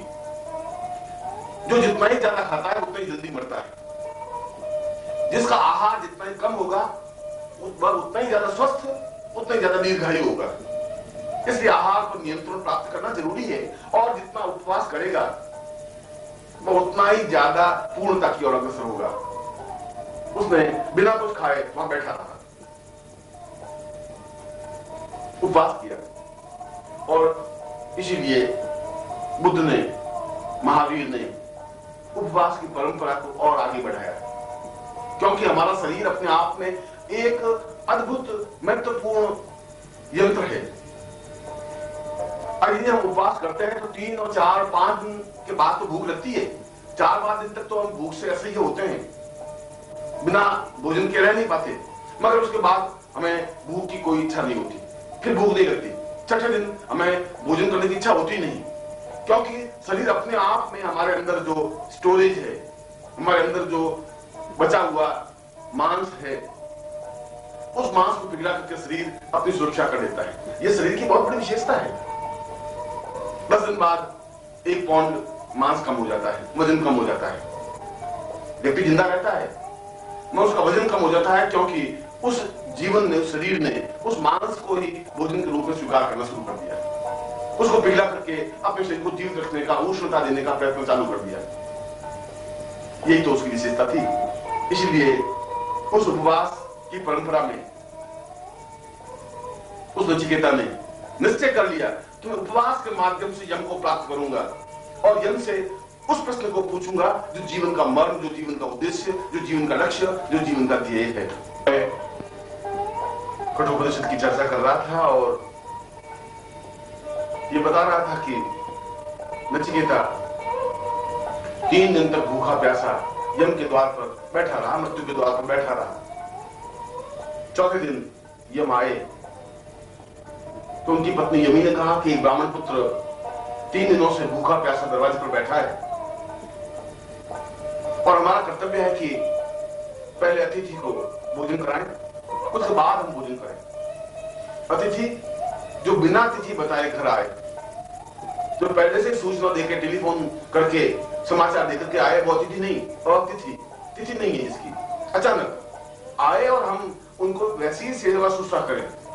जो जितना ही ज़्यादा खाता है, उतना ही जल्दी मरता है। जिसका आहार जितना ही कम होगा उतना ही ज़्यादा स्वस्थ, उतना ही ज़्यादा दीर्घायु होगा। इसलिए आहार पर नियंत्रण प्राप्त करना ज़रूरी है और जितना उपवास करेगा वह उतना ही ज़्यादा पूर्णता की ओर अग्रसर होगा। उसने बिना कुछ खाए वहाँ बैठा रहा। उपवास किया। और इसीलिए बुद्ध ने, महावीर ने उपवास की परंपरा को और आगे बढ़ाया। क्योंकि हमारा शरीर अपने आप में एक अद्भुत, महत्वपूर्ण यंत्र है। और यदि हम उपवास करते हैं तो तीन और चार, पाँच दिन के बाद तो भूख लगती है। चार, पाँच दिन तक तो हम भूख से ऐसे ही होते हैं। बिना भोजन के रह नहीं पाते। मगर उसके बाद हमें भूख की कोई इच्छा नहीं होती। फिर भूख नहीं लगती। छठे दिन हमें भोजन करने की इच्छा होती नहीं। क्योंकि शरीर अपने आप में हमारे अंदर जो स्टोरेज है, हमारे अंदर जो बचा हुआ मांस है, उस मांस को पिघला करके शरीर अपनी सुरक्षा कर देता है। यह शरीर की बहुत बड़ी विशेषता है। दस दिन बाद एक पौंड मांस कम हो जाता है, वज़न कम हो जाता है। व्यक्ति ज़िंदा रहता है मैं उसका वज़न कम हो जाता है क्योंकि उस जीवन ने, उस शरीर ने, उस मांस को ही भोजन के रूप में स्वीकार करना शुरू कर दिया। उसको पिघला करके अपने शरीर को जीवित रखने का, उष्णता देने का प्रयत्न चालू कर दिया। यही तो उसकी विशेषता थी। इसलिए उस उपवास की परंपरा में, उस नचिकेता ने निश्चय कर लिया कि मैं उपवास के माध्यम से यम को प्राप्त करूँगा और यम से उस प्रश्न को पूछूँगा जो जीवन का मर्म, जो जीवन का उद्देश्य, जो जीवन का लक्ष्य, जो जीवन का ध्येय है। कठोपनिषद की चर्चा कर रहा था और ये बता रहा था कि नचिकेता तीन दिन तक भूखा प्यासा यम के द्वार पर बैठा रहा, मृत्यु के द्वार पर बैठा रहा। चौथे दिन यम आए। तो उनकी पत्नी यमी ने कहा कि ब्राह्मण पुत्र तीन दिनों से भूखा प्यासा दरवाजे पर बैठा है। और हमारा कर्तव्य है कि पहले अतिथि को भोजन कराएँ, उसके बाद हम भोजन करें। अतिथि जो बिना तिथि बताए घर आए, जो पहले से सूचना देकर टेलीफोन करके, समाचार देकर के आए, वो अतिथि नहीं और अतिथि तिथि नहीं है इसकी। अचानक आए और हम उनको वैसी सेवा शुश्रूषा करें।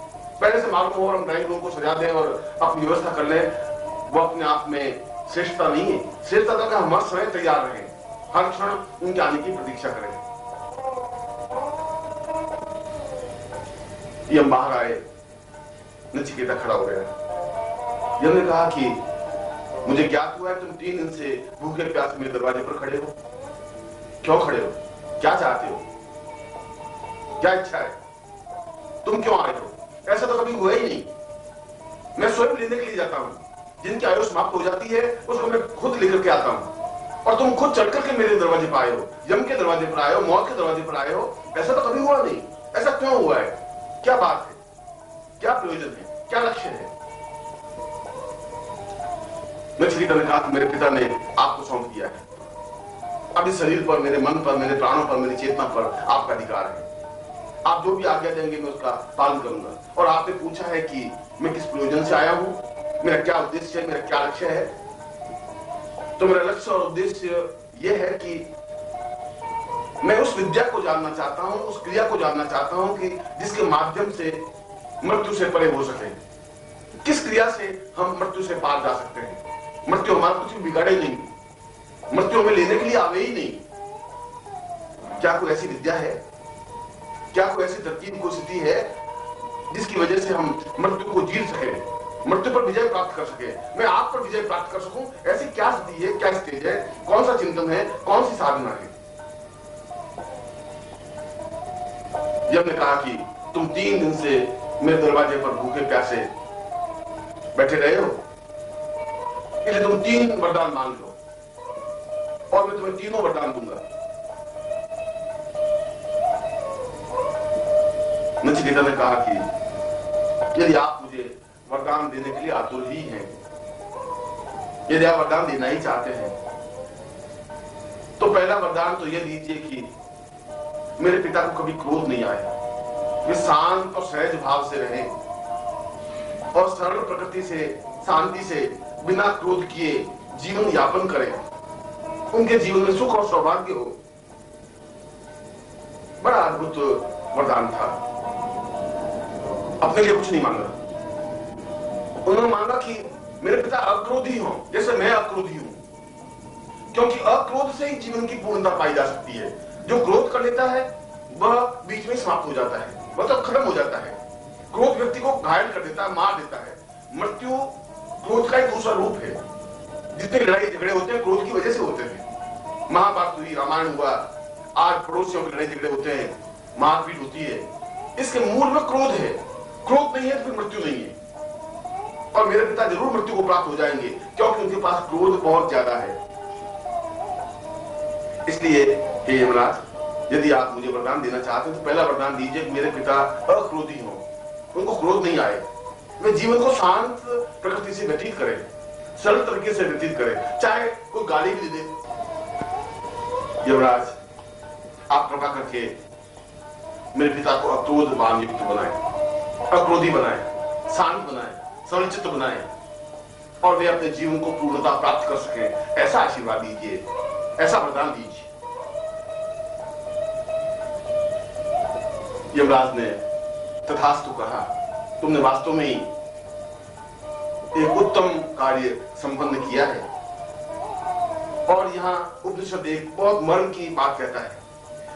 पहले से मालूम हो और हम ड्राइंग रूम को सजा दें और अपनी व्यवस्था कर लें, वो अपने आप में श्रेष्ठता नहीं है। श्रेष्ठता का हम हर समय तैयार रहें। हर क्षण उनके आने की प्रतीक्षा करें। ये हम बाहर आए, नचिकेता खड़ा हो गया। यम ने कहा कि मुझे ज्ञात हुआ है तुम तीन दिन से भूखे प्यास मेरे दरवाजे पर खड़े हो। क्यों खड़े हो? क्या चाहते हो? क्या इच्छा है? तुम क्यों आए हो? ऐसा तो कभी हुआ ही नहीं। मैं स्वयं लेने के लिए जाता हूँ। जिनकी आयु समाप्त हो जाती है, उसको मैं खुद लेकर के आता हूँ। और तुम खुद चढ़ करके मेरे दरवाजे पर आए हो, यम के दरवाजे पर आए हो, मौत के दरवाजे पर आए हो। ऐसा तो कभी हुआ नहीं। ऐसा क्यों हुआ है? क्या बात है? क्या प्रयोजन है? क्या लक्ष्य है? मछली ने कहा मेरे पिता ने आपको सौंप दिया है। अब इस शरीर पर, मेरे मन पर, मेरे प्राणों पर, मेरी चेतना पर आपका अधिकार है। आप जो भी आज्ञा देंगे मैं उसका पालन करूँगा। और आपने पूछा है कि मैं किस प्रयोजन से आया हूँ? मेरा क्या उद्देश्य है? मेरा क्या लक्ष्य है? तो मेरा लक्ष्य और उद्देश्य यह है कि मैं उस विद्या को जानना चाहता हूँ, उस क्रिया को जानना चाहता हूँ कि जिसके माध्यम से मृत्यु से परे हो सके। किस क्रिया से हम मृत्यु से पार जा सकते हैं? मृत्यु हमारा कुछ भी बिगाड़े नहीं। मृत्यु हमें लेने के लिए आवे ही नहीं। क्या कोई ऐसी विद्या है क्या कोई ऐसी तरकीब कोई स्थिति है जिसकी वजह से हम मृत्यु को जीत सके, मृत्यु पर विजय प्राप्त कर सके? मैं आप पर विजय प्राप्त कर सकूँ? ऐसी क्या स्थिति है, क्या स्टेज है? कौन सा चिंतन है? कौन सी साधना है? जब ने कहा कि तुम तीन दिन से मेरे दरवाजे पर भूखे प्यासे बैठे रहे हो। इसलिए तुम तीन वरदान मांग लो और मैं तुम्हें तीनों वरदान दूँगा। नचिकेता ने कहा कि यदि आप मुझे वरदान देने के लिए आतुर ही हैं, यदि आप वरदान देना ही चाहते हैं तो पहला वरदान तो यह दीजिए कि मेरे पिता को कभी क्रोध नहीं आया। वे शांत और सहज भाव से रहे और सरल प्रकृति से, शांति से बिना क्रोध किए जीवन यापन करें। उनके जीवन में सुख और सौभाग्य हो। बड़ा अद्भुत वरदान था। अपने लिए कुछ नहीं मांगा उन्होंने मांगा कि मेरे पिता अक्रोधी हो, जैसे मैं अक्रोधी हूँ। क्योंकि अक्रोध से ही जीवन की पूर्णता पाई जा सकती है। जो क्रोध कर लेता है, वह बीच में समाप्त हो जाता है वह तो खत्म हो जाता है। क्रोध व्यक्ति को घायल कर देता है मार देता है। मृत्यु क्रोध का एक दूसरा रूप है। जितने लड़ाई झगड़े होते हैं, क्रोध की वजह से होते हैं। महाभारत हुई, रामायण हुआ, आज पड़ोसियों के लड़ाई झगड़े होते हैं, मारपीट होती है। इसके मूल में क्रोध है। क्रोध नहीं है तो फिर मृत्यु नहीं है। और मेरे पिता ज़रूर मृत्यु को प्राप्त हो जाएँगे, क्योंकि उनके पास क्रोध बहुत ज़्यादा है। इसलिए, हे यमराज, यदि आप मुझे वरदान देना चाहते हैं तो पहला वरदान दीजिए मेरे पिता अक्रोधी हो। उनको क्रोध नहीं आए। वे जीवन को शांत प्रकृति से व्यतीत करें, सरल तरीके से व्यतीत करें। चाहे कोई गाली भी दे यमराज, आप कृपा करके मेरे पिता को अक्रोध अक्रोधवान युक्त बनाए। अक्रोधी बनाए शांत बनाए सरलचित बनाए, और वे अपने जीवन को पूर्णता प्राप्त कर सके। ऐसा आशीर्वाद दीजिए, ऐसा वरदान दीजिए। यमराज ने तथास्तु कहा, तुमने वास्तव में ही एक उत्तम कार्य संपन्न किया है। और यहाँ उपनिषद एक बहुत मर्म की बात कहता है।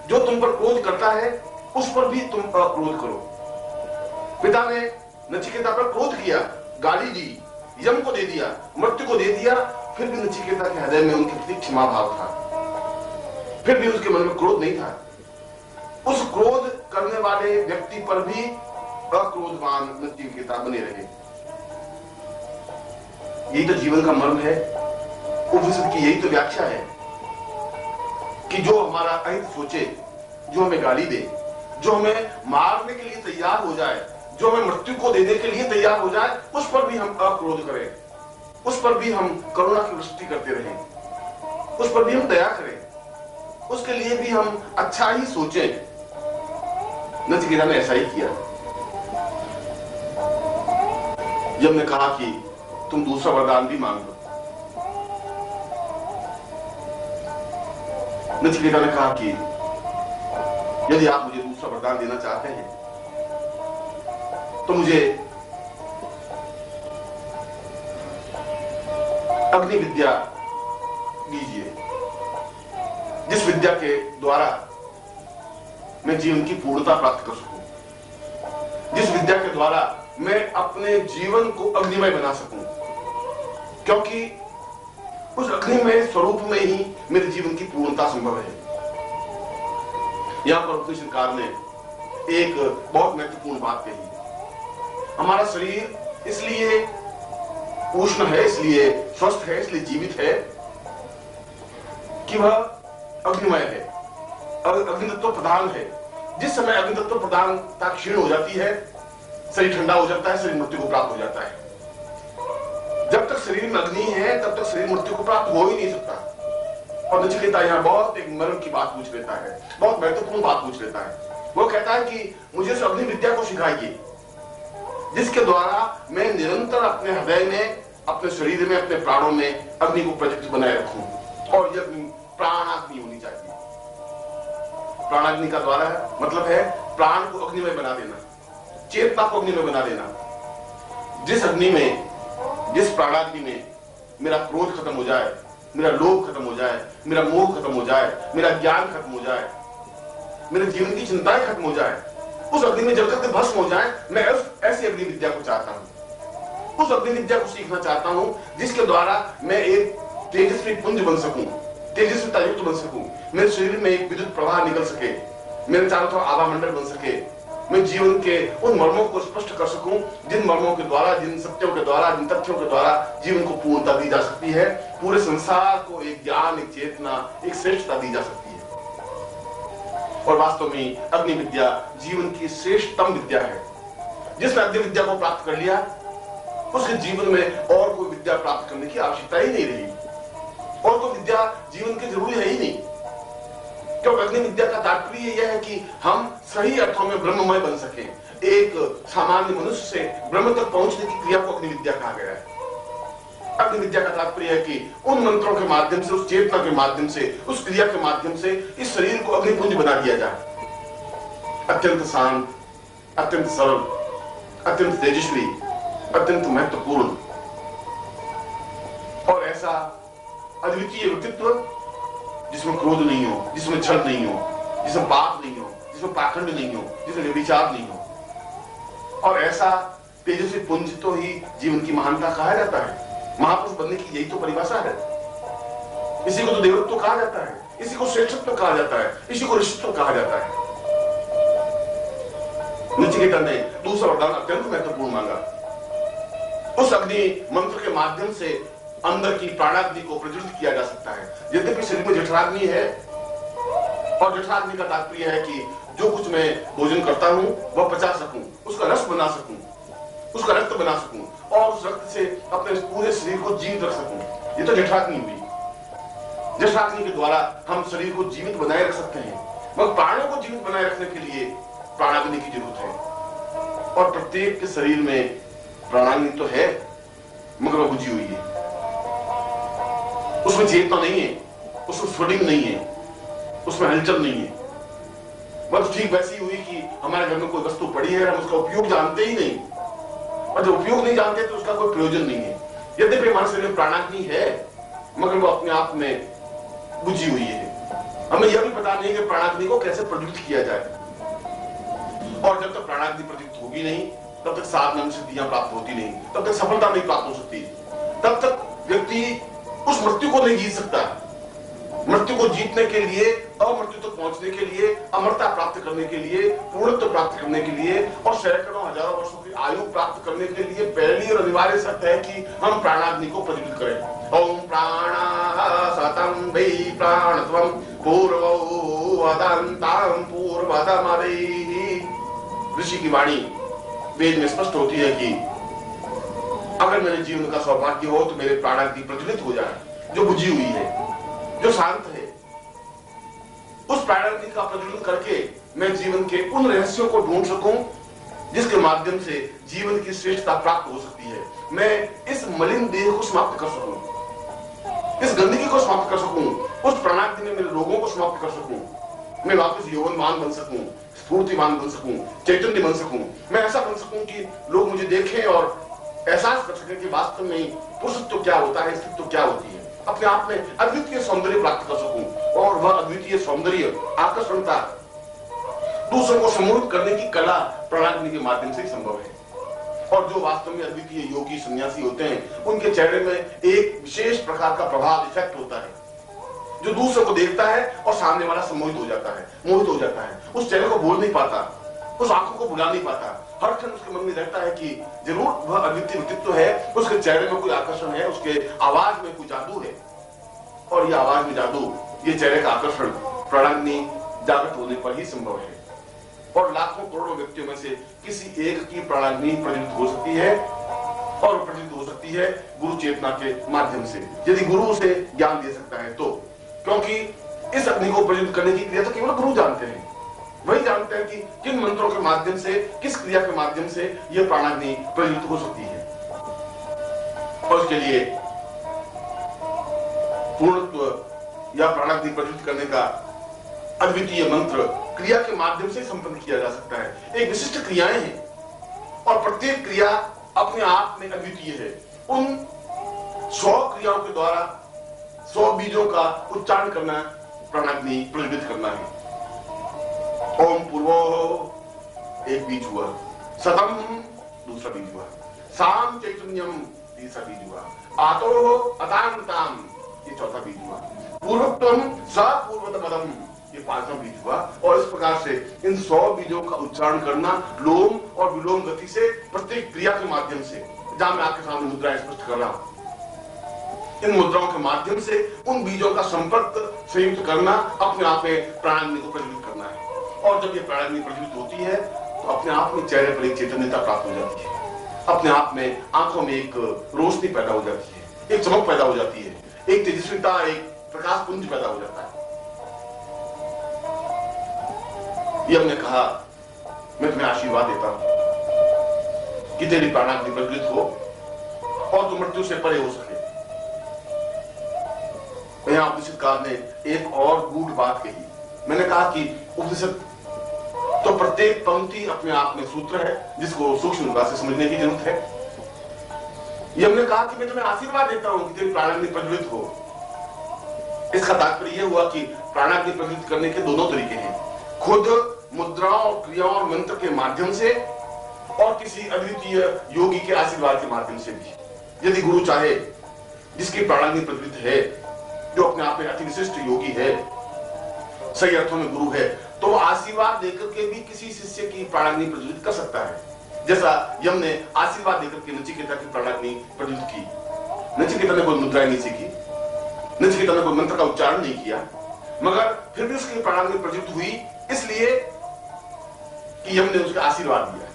जो तुम पर क्रोध करता है, उस पर भी तुम अक्रोध करो। पिता ने नचिकेता पर क्रोध किया, गाली दी, यम को दे दिया, मृत्यु को दे दिया, फिर भी नचिकेता के हृदय में उनके प्रति क्षमा भाव था। फिर भी उसके मन में क्रोध नहीं था। उस क्रोध करने वाले व्यक्ति पर भी अक्रोधवान नचिकेता बने रहे। यही तो जीवन का मर्म है। उपनिषद की यही तो व्याख्या है कि जो हमारा अहित सोचे, जो हमें गाली दे, जो हमें मारने के लिए तैयार हो जाए जो हमें मृत्यु को देने के लिए तैयार हो जाए, उस पर भी हम अक्रोध करें। उस पर भी हम करुणा की वृष्टि करते रहें। उस पर भी हम दया करें। उसके लिए भी हम अच्छा ही सोचें। नचगीरा ने ऐसा ही किया। जब ने कहा कि तुम दूसरा वरदान भी मांग लो। नचिकेता ने कहा कि यदि आप मुझे दूसरा वरदान देना चाहते हैं तो मुझे अग्नि विद्या दीजिए, जिस विद्या के द्वारा मैं जीवन की पूर्णता प्राप्त कर सकूँ, जिस विद्या के द्वारा मैं अपने जीवन को अग्निमय बना सकूँ, क्योंकि उस अग्नि में स्वरूप में ही मेरे जीवन की पूर्णता संभव है। यहाँ पर उपदेश सरकार ने एक बहुत महत्वपूर्ण बात कही। हमारा शरीर इसलिए उष्ण है, इसलिए स्वस्थ है, इसलिए जीवित है कि वह अग्निमय है। अग्नितत्व प्रधान है। जिस समय अग्नितत्व प्रधानता क्षीण हो जाती है, शरीर ठंडा हो जाता है, शरीर मृत्यु को प्राप्त हो जाता है। जब तक शरीर में अग्नि है, तब तक शरीर मृत्यु को प्राप्त हो ही नहीं सकता। और नचिकेता यहाँ बहुत एक मर्म की बात पूछ लेता है, बहुत महत्वपूर्ण बात पूछ लेता है। वो कहता है कि मुझे अग्नि विद्या को सिखाइए। जिसके द्वारा मैं निरंतर अपने हृदय में, अपने शरीर में, अपने प्राणों में अग्नि को प्रज्वलित बनाए रखूँ। और यह प्राणाग्नि होनी चाहिए। प्राणाग्नि का द्वारा है मतलब है प्राण को अग्नि में बना देना, चेतना को अग्नि में बना देना। जिस अग्नि में, जिस प्राणाग्नि में मेरा क्रोध खत्म हो जाए, मेरा लोभ खत्म हो जाए, मेरा मोह खत्म हो जाए, मेरा ज्ञान खत्म हो जाए, मेरे जीवन की चिंताएँ खत्म हो जाए उस अग्नि में जल करके भस्म हो जाए, मैं उस ऐसी अग्नि विद्या को चाहता हूँ। उस अग्नि विद्या को सीखना चाहता हूँ, जिसके द्वारा मैं एक तेजस्वी पुंज बन सकूँ तेजस्विता युक्त बन सकूँ। मेरे शरीर में एक विद्युत प्रवाह निकल सके, मेरे चारों तरफ़ आभा मंडल बन सके। मैं जीवन के उन मर्मों को स्पष्ट कर सकूँ, जिन मर्मों के द्वारा, जिन सत्यों के द्वारा, जिन तथ्यों के द्वारा जीवन को पूर्णता दी जा सकती है। पूरे संसार को एक ज्ञान, एक चेतना, एक श्रेष्ठता दी जा सकती है। और वास्तव में अग्नि विद्या जीवन की श्रेष्ठतम विद्या है। जिसने अग्नि विद्या को प्राप्त कर लिया, उसके जीवन में और कोई विद्या प्राप्त करने की आवश्यकता ही नहीं रही। और कोई विद्या जीवन की ज़रूरी है ही नहीं। क्योंकि अग्नि विद्या का तात्पर्य यह है कि हम सही अर्थों में ब्रह्ममय बन सके। एक सामान्य मनुष्य से ब्रह्म तक पहुँचने की क्रिया को अग्नि विद्या कहा गया है। अग्नि विद्या का तात्पर्य है कि उन मंत्रों के माध्यम से, उस चेतना के माध्यम से, उस क्रिया के माध्यम से इस शरीर को अग्निपुंज बना दिया जाए। अत्यंत शांत, अत्यंत सरल, अत्यंत तेजस्वी, अत्यंत महत्वपूर्ण। और ऐसा अद्वितीय व्यक्तित्व, जिसमें क्रोध नहीं हो, जिसमें छल नहीं हो, जिसमें पाप नहीं हो, जिसमें पाखंड नहीं हो, जिसमें विचार नहीं हो। और ऐसा तेजस्वी पुंज तो ही जीवन की महानता कहा जाता है। महापुरुष बनने की यही तो परिभाषा है। इसी को तो देवत्व कहा जाता है, इसी को श्रेष्ठत्व कहा जाता है, इसी को ऋषित्व कहा जाता है। नचिकेता ने दूसरा वरदान अत्यंत महत्वपूर्ण मांगा। उस अग्नि मंत्र के माध्यम से अंदर की प्राणाग्नि को प्रज्वलित किया जा सकता है। यद्यपि शरीर में जठराग्नि है, और जठराग्नि का तात्पर्य है कि जो कुछ मैं भोजन करता हूँ, वह पचा सकूँ, उसका रस बना सकूँ, उसका रक्त बना सकूँ। और उस रक्त से अपने पूरे शरीर को जीवित रख सकूँ ये तो जठराग्नि हुई। जठराग्नि के द्वारा हम शरीर को जीवित बनाए रख सकते हैं। मगर प्राणों को जीवित बनाए रखने के लिए प्राणाग्नि की ज़रूरत है। और प्रत्येक के शरीर में प्राणाग्नि तो है, मगर वह बुझी हुई है। उसमें चेतना नहीं है, उसमें फुडिंग नहीं है, उसमें हलचल नहीं है। बस ठीक वैसी हुई कि हमारे घर में कोई वस्तु पड़ी है, हम उसका उपयोग जानते ही नहीं। और जब उपयोग नहीं जानते तो उसका कोई प्रयोजन नहीं है। यद्यपि शरीर में प्राणाग्नि है, मगर वो अपने आप में बुझी हुई है। हमें यह भी पता नहीं कि प्राणाग्नि को कैसे प्रज्वलित किया जाए। और जब तक प्राणाग्नि प्रज्वलित होगी नहीं, तब तक साधन सिद्धियाँ प्राप्त होती नहीं, तब तक सफलता नहीं प्राप्त हो सकती। तब तक व्यक्ति उस मृत्यु को नहीं जीत सकता। मृत्यु को जीतने के लिए, अमृत्यु तक पहुँचने के लिए, अमरता प्राप्त करने के लिए, पूर्णत्व प्राप्त करने के लिए और सैकड़ों हज़ारों वर्षों की आयु प्राप्त करने के लिए पहली और अनिवार्य शर्त है कि हम प्राणाग्नि को प्रज्वलित करें। ओम प्राणासतम वै प्राणत्वम पूर्वदंताम पूर्वदमदि ऋषि की वाणी वेद में स्पष्ट होती है कि अगर मेरे जीवन का सौभाग्य हो तो मेरे प्राणाग्नि प्रज्वलित हो जाए, जो बुझी हुई है। जो शांत है, उस प्राणाग्नि का प्रज्वलन करके मैं जीवन के उन रहस्यों को ढूंढ सकूँ, जिसके माध्यम से जीवन की श्रेष्ठता प्राप्त हो सकती है। मैं इस मलिन देह को समाप्त कर सकूँ, इस गंदगी को समाप्त कर सकूँ, उस प्राणाग्नि में मेरे रोगों को समाप्त कर सकूँ, मैं वापस यौवनमान बन सकूँ स्फूर्तिमान बन सकूँ, चैतन्य बन सकूँ। मैं ऐसा बन सकूँ कि लोग मुझे देखें और एहसास कर सके कि वास्तव में पुरुषत्व क्या होता है, स्त्रित्व क्या होती है। अपने आप में अद्वितीय सौंदर्य प्राप्त कर सकूँ। और वह अद्वितीय सौंदर्य आकर्षणता दूसरों को समूहित करने की कला प्रणाली के माध्यम से संभव है। और जो वास्तव में अद्वितीय योगी सन्यासी होते हैं, उनके चेहरे में एक विशेष प्रकार का प्रभाव इफ़ेक्ट होता है। जो दूसरे को देखता है और सामने वाला सम्मोहित हो जाता है, मोहित हो जाता है। उस चेहरे को बोल नहीं पाता, उस आँखों को बुला नहीं पाता हर क्षण उसके मन में रहता है कि ज़रूर वह अद्वितीय व्यक्तित्व है, उसके चेहरे में कोई आकर्षण है, उसके आवाज़ में कोई जादू है। और यह आवाज़ में जादू, ये चेहरे का आकर्षण प्रणाग्नि जागृत होने पर ही संभव है। और लाखों करोड़ों व्यक्तियों में से किसी एक की प्राणाग्नि प्रज्वलित हो सकती है और प्रज्वलित हो सकती है गुरु चेतना के माध्यम से। यदि गुरु उसे ज्ञान दे सकता है तो क्योंकि इस अग्नि को प्रज्वलित करने की क्रिया तो केवल गुरु जानते हैं। वही जानते हैं कि किन मंत्रों के माध्यम से, किस क्रिया के माध्यम से यह प्राणाग्नि प्रज्वलित हो सकती है। और उसके लिए पूर्णत्व या प्राणाग्नि प्रज्वलित करने का अद्वितीय मंत्र क्रिया के माध्यम से संपन्न किया जा सकता है। एक विशिष्ट क्रियाएँ हैं और प्रत्येक क्रिया अपने आप में अद्वितीय है। उन सौ क्रियाओं के द्वारा, सौ बीजों का उच्चारण करना प्राणाग्नि प्रज्वलित करना है। ओम पूर्वो एक बीज हुआ सतम दूसरा बीज हुआ साम चैतन्यम तीसरा बीज हुआ आतो अतांताम ये चौथा बीज हुआ पूर्वत्वम सपूर्वत पदम ये पांचवा बीज हुआ और इस प्रकार से इन सौ बीजों का उच्चारण करना लोम और विलोम गति से प्रत्येक क्रिया के माध्यम से जहाँ मैं आपके सामने मुद्रा स्पष्ट कर रहा हूँ इन मुद्राओं के माध्यम से उन बीजों का संपर्क संयुक्त करना अपने आप में प्राणाग्नि को प्रज्वलित करना है और जब ये प्राणाग्नि प्रज्वलित होती है तो अपने आप में चेहरे पर एक चैतन्यता प्राप्त हो जाती है। अपने आप में आँखों में एक रोशनी पैदा हो जाती है, एक चमक पैदा हो जाती है, एक तेजस्विता, एक प्रकाश पुंज पैदा हो जाता है। ये हमने कहा, मैं तुम्हें आशीर्वाद देता हूँ कि तेरी प्राणाग्नि प्रज्वलित हो और तुम मृत्यु से परे हो सके। यहाँ उपनिषदकार ने एक और गूढ़ बात कही। मैंने कहा कि उपनिषद तो प्रत्येक पंक्ति अपने आप में सूत्र है, जिसको सूक्ष्म से समझने की ज़रूरत है। ये हमने कहा कि मैं तुम्हें आशीर्वाद देता हूँ कि तेरी प्राणाग्नि प्रज्वलित हो। इसका तात्पर्य यह हुआ कि प्राणाग्नि प्रज्वलित करने के दोनों तरीके हैं। खुद मुद्राओं, क्रियाओं और मंत्र के माध्यम से और किसी अद्वितीय योगी के आशीर्वाद के माध्यम से भी। यदि गुरु चाहे, जिसकी प्राणाग्नि प्रज्वलित है, जो अपने आप में अति विशिष्ट योगी है सही अर्थों में गुरु है। तो आशीर्वाद देकर के भी किसी शिष्य की प्राणाग्नि प्रज्वलित कर सकता है। जैसा यम ने आशीर्वाद देकर के नचिकेता की प्राणाग्नि प्रज्वलित की। नचिकेता ने कोई मुद्राएँ नहीं सीखी। नचिकेता ने कोई मंत्र का उच्चारण नहीं किया। मगर फिर भी उसकी प्राणाग्नि प्रज्वलित हुई, इसलिए कि यम ने उसका आशीर्वाद दिया।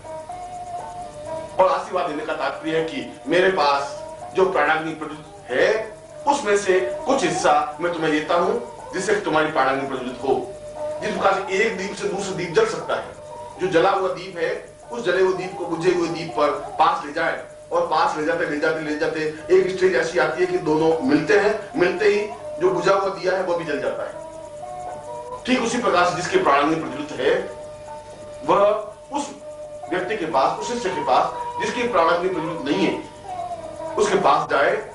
और आशीर्वाद देने का तात्पर्य है कि मेरे पास जो प्राणाग्नि प्रज्वलित है, उसमें से कुछ हिस्सा मैं तुम्हें देता हूँ। जिससे तुम्हारी प्राणाग्नि प्रज्वलित हो। जिस प्रकार से एक दीप से दूसरा दीप जल सकता है। जो जला हुआ दीप है, उस जले हुए दीप को बुझे हुए दीप पर पास ले जाए और पास ले जाते ले जाते ले जाते एक स्टेज ऐसी आती है कि दोनों मिलते हैं। मिलते ही जो बुझा हुआ दिया है, वो भी जल जाता है। ठीक उसी प्रकार से जिसके प्राणाग्नि प्रज्वलित है, वह उस व्यक्ति के पास, उस शिष्य के पास जिसकी प्राणाग्नि प्रज्वलित नहीं है, उसके पास जाए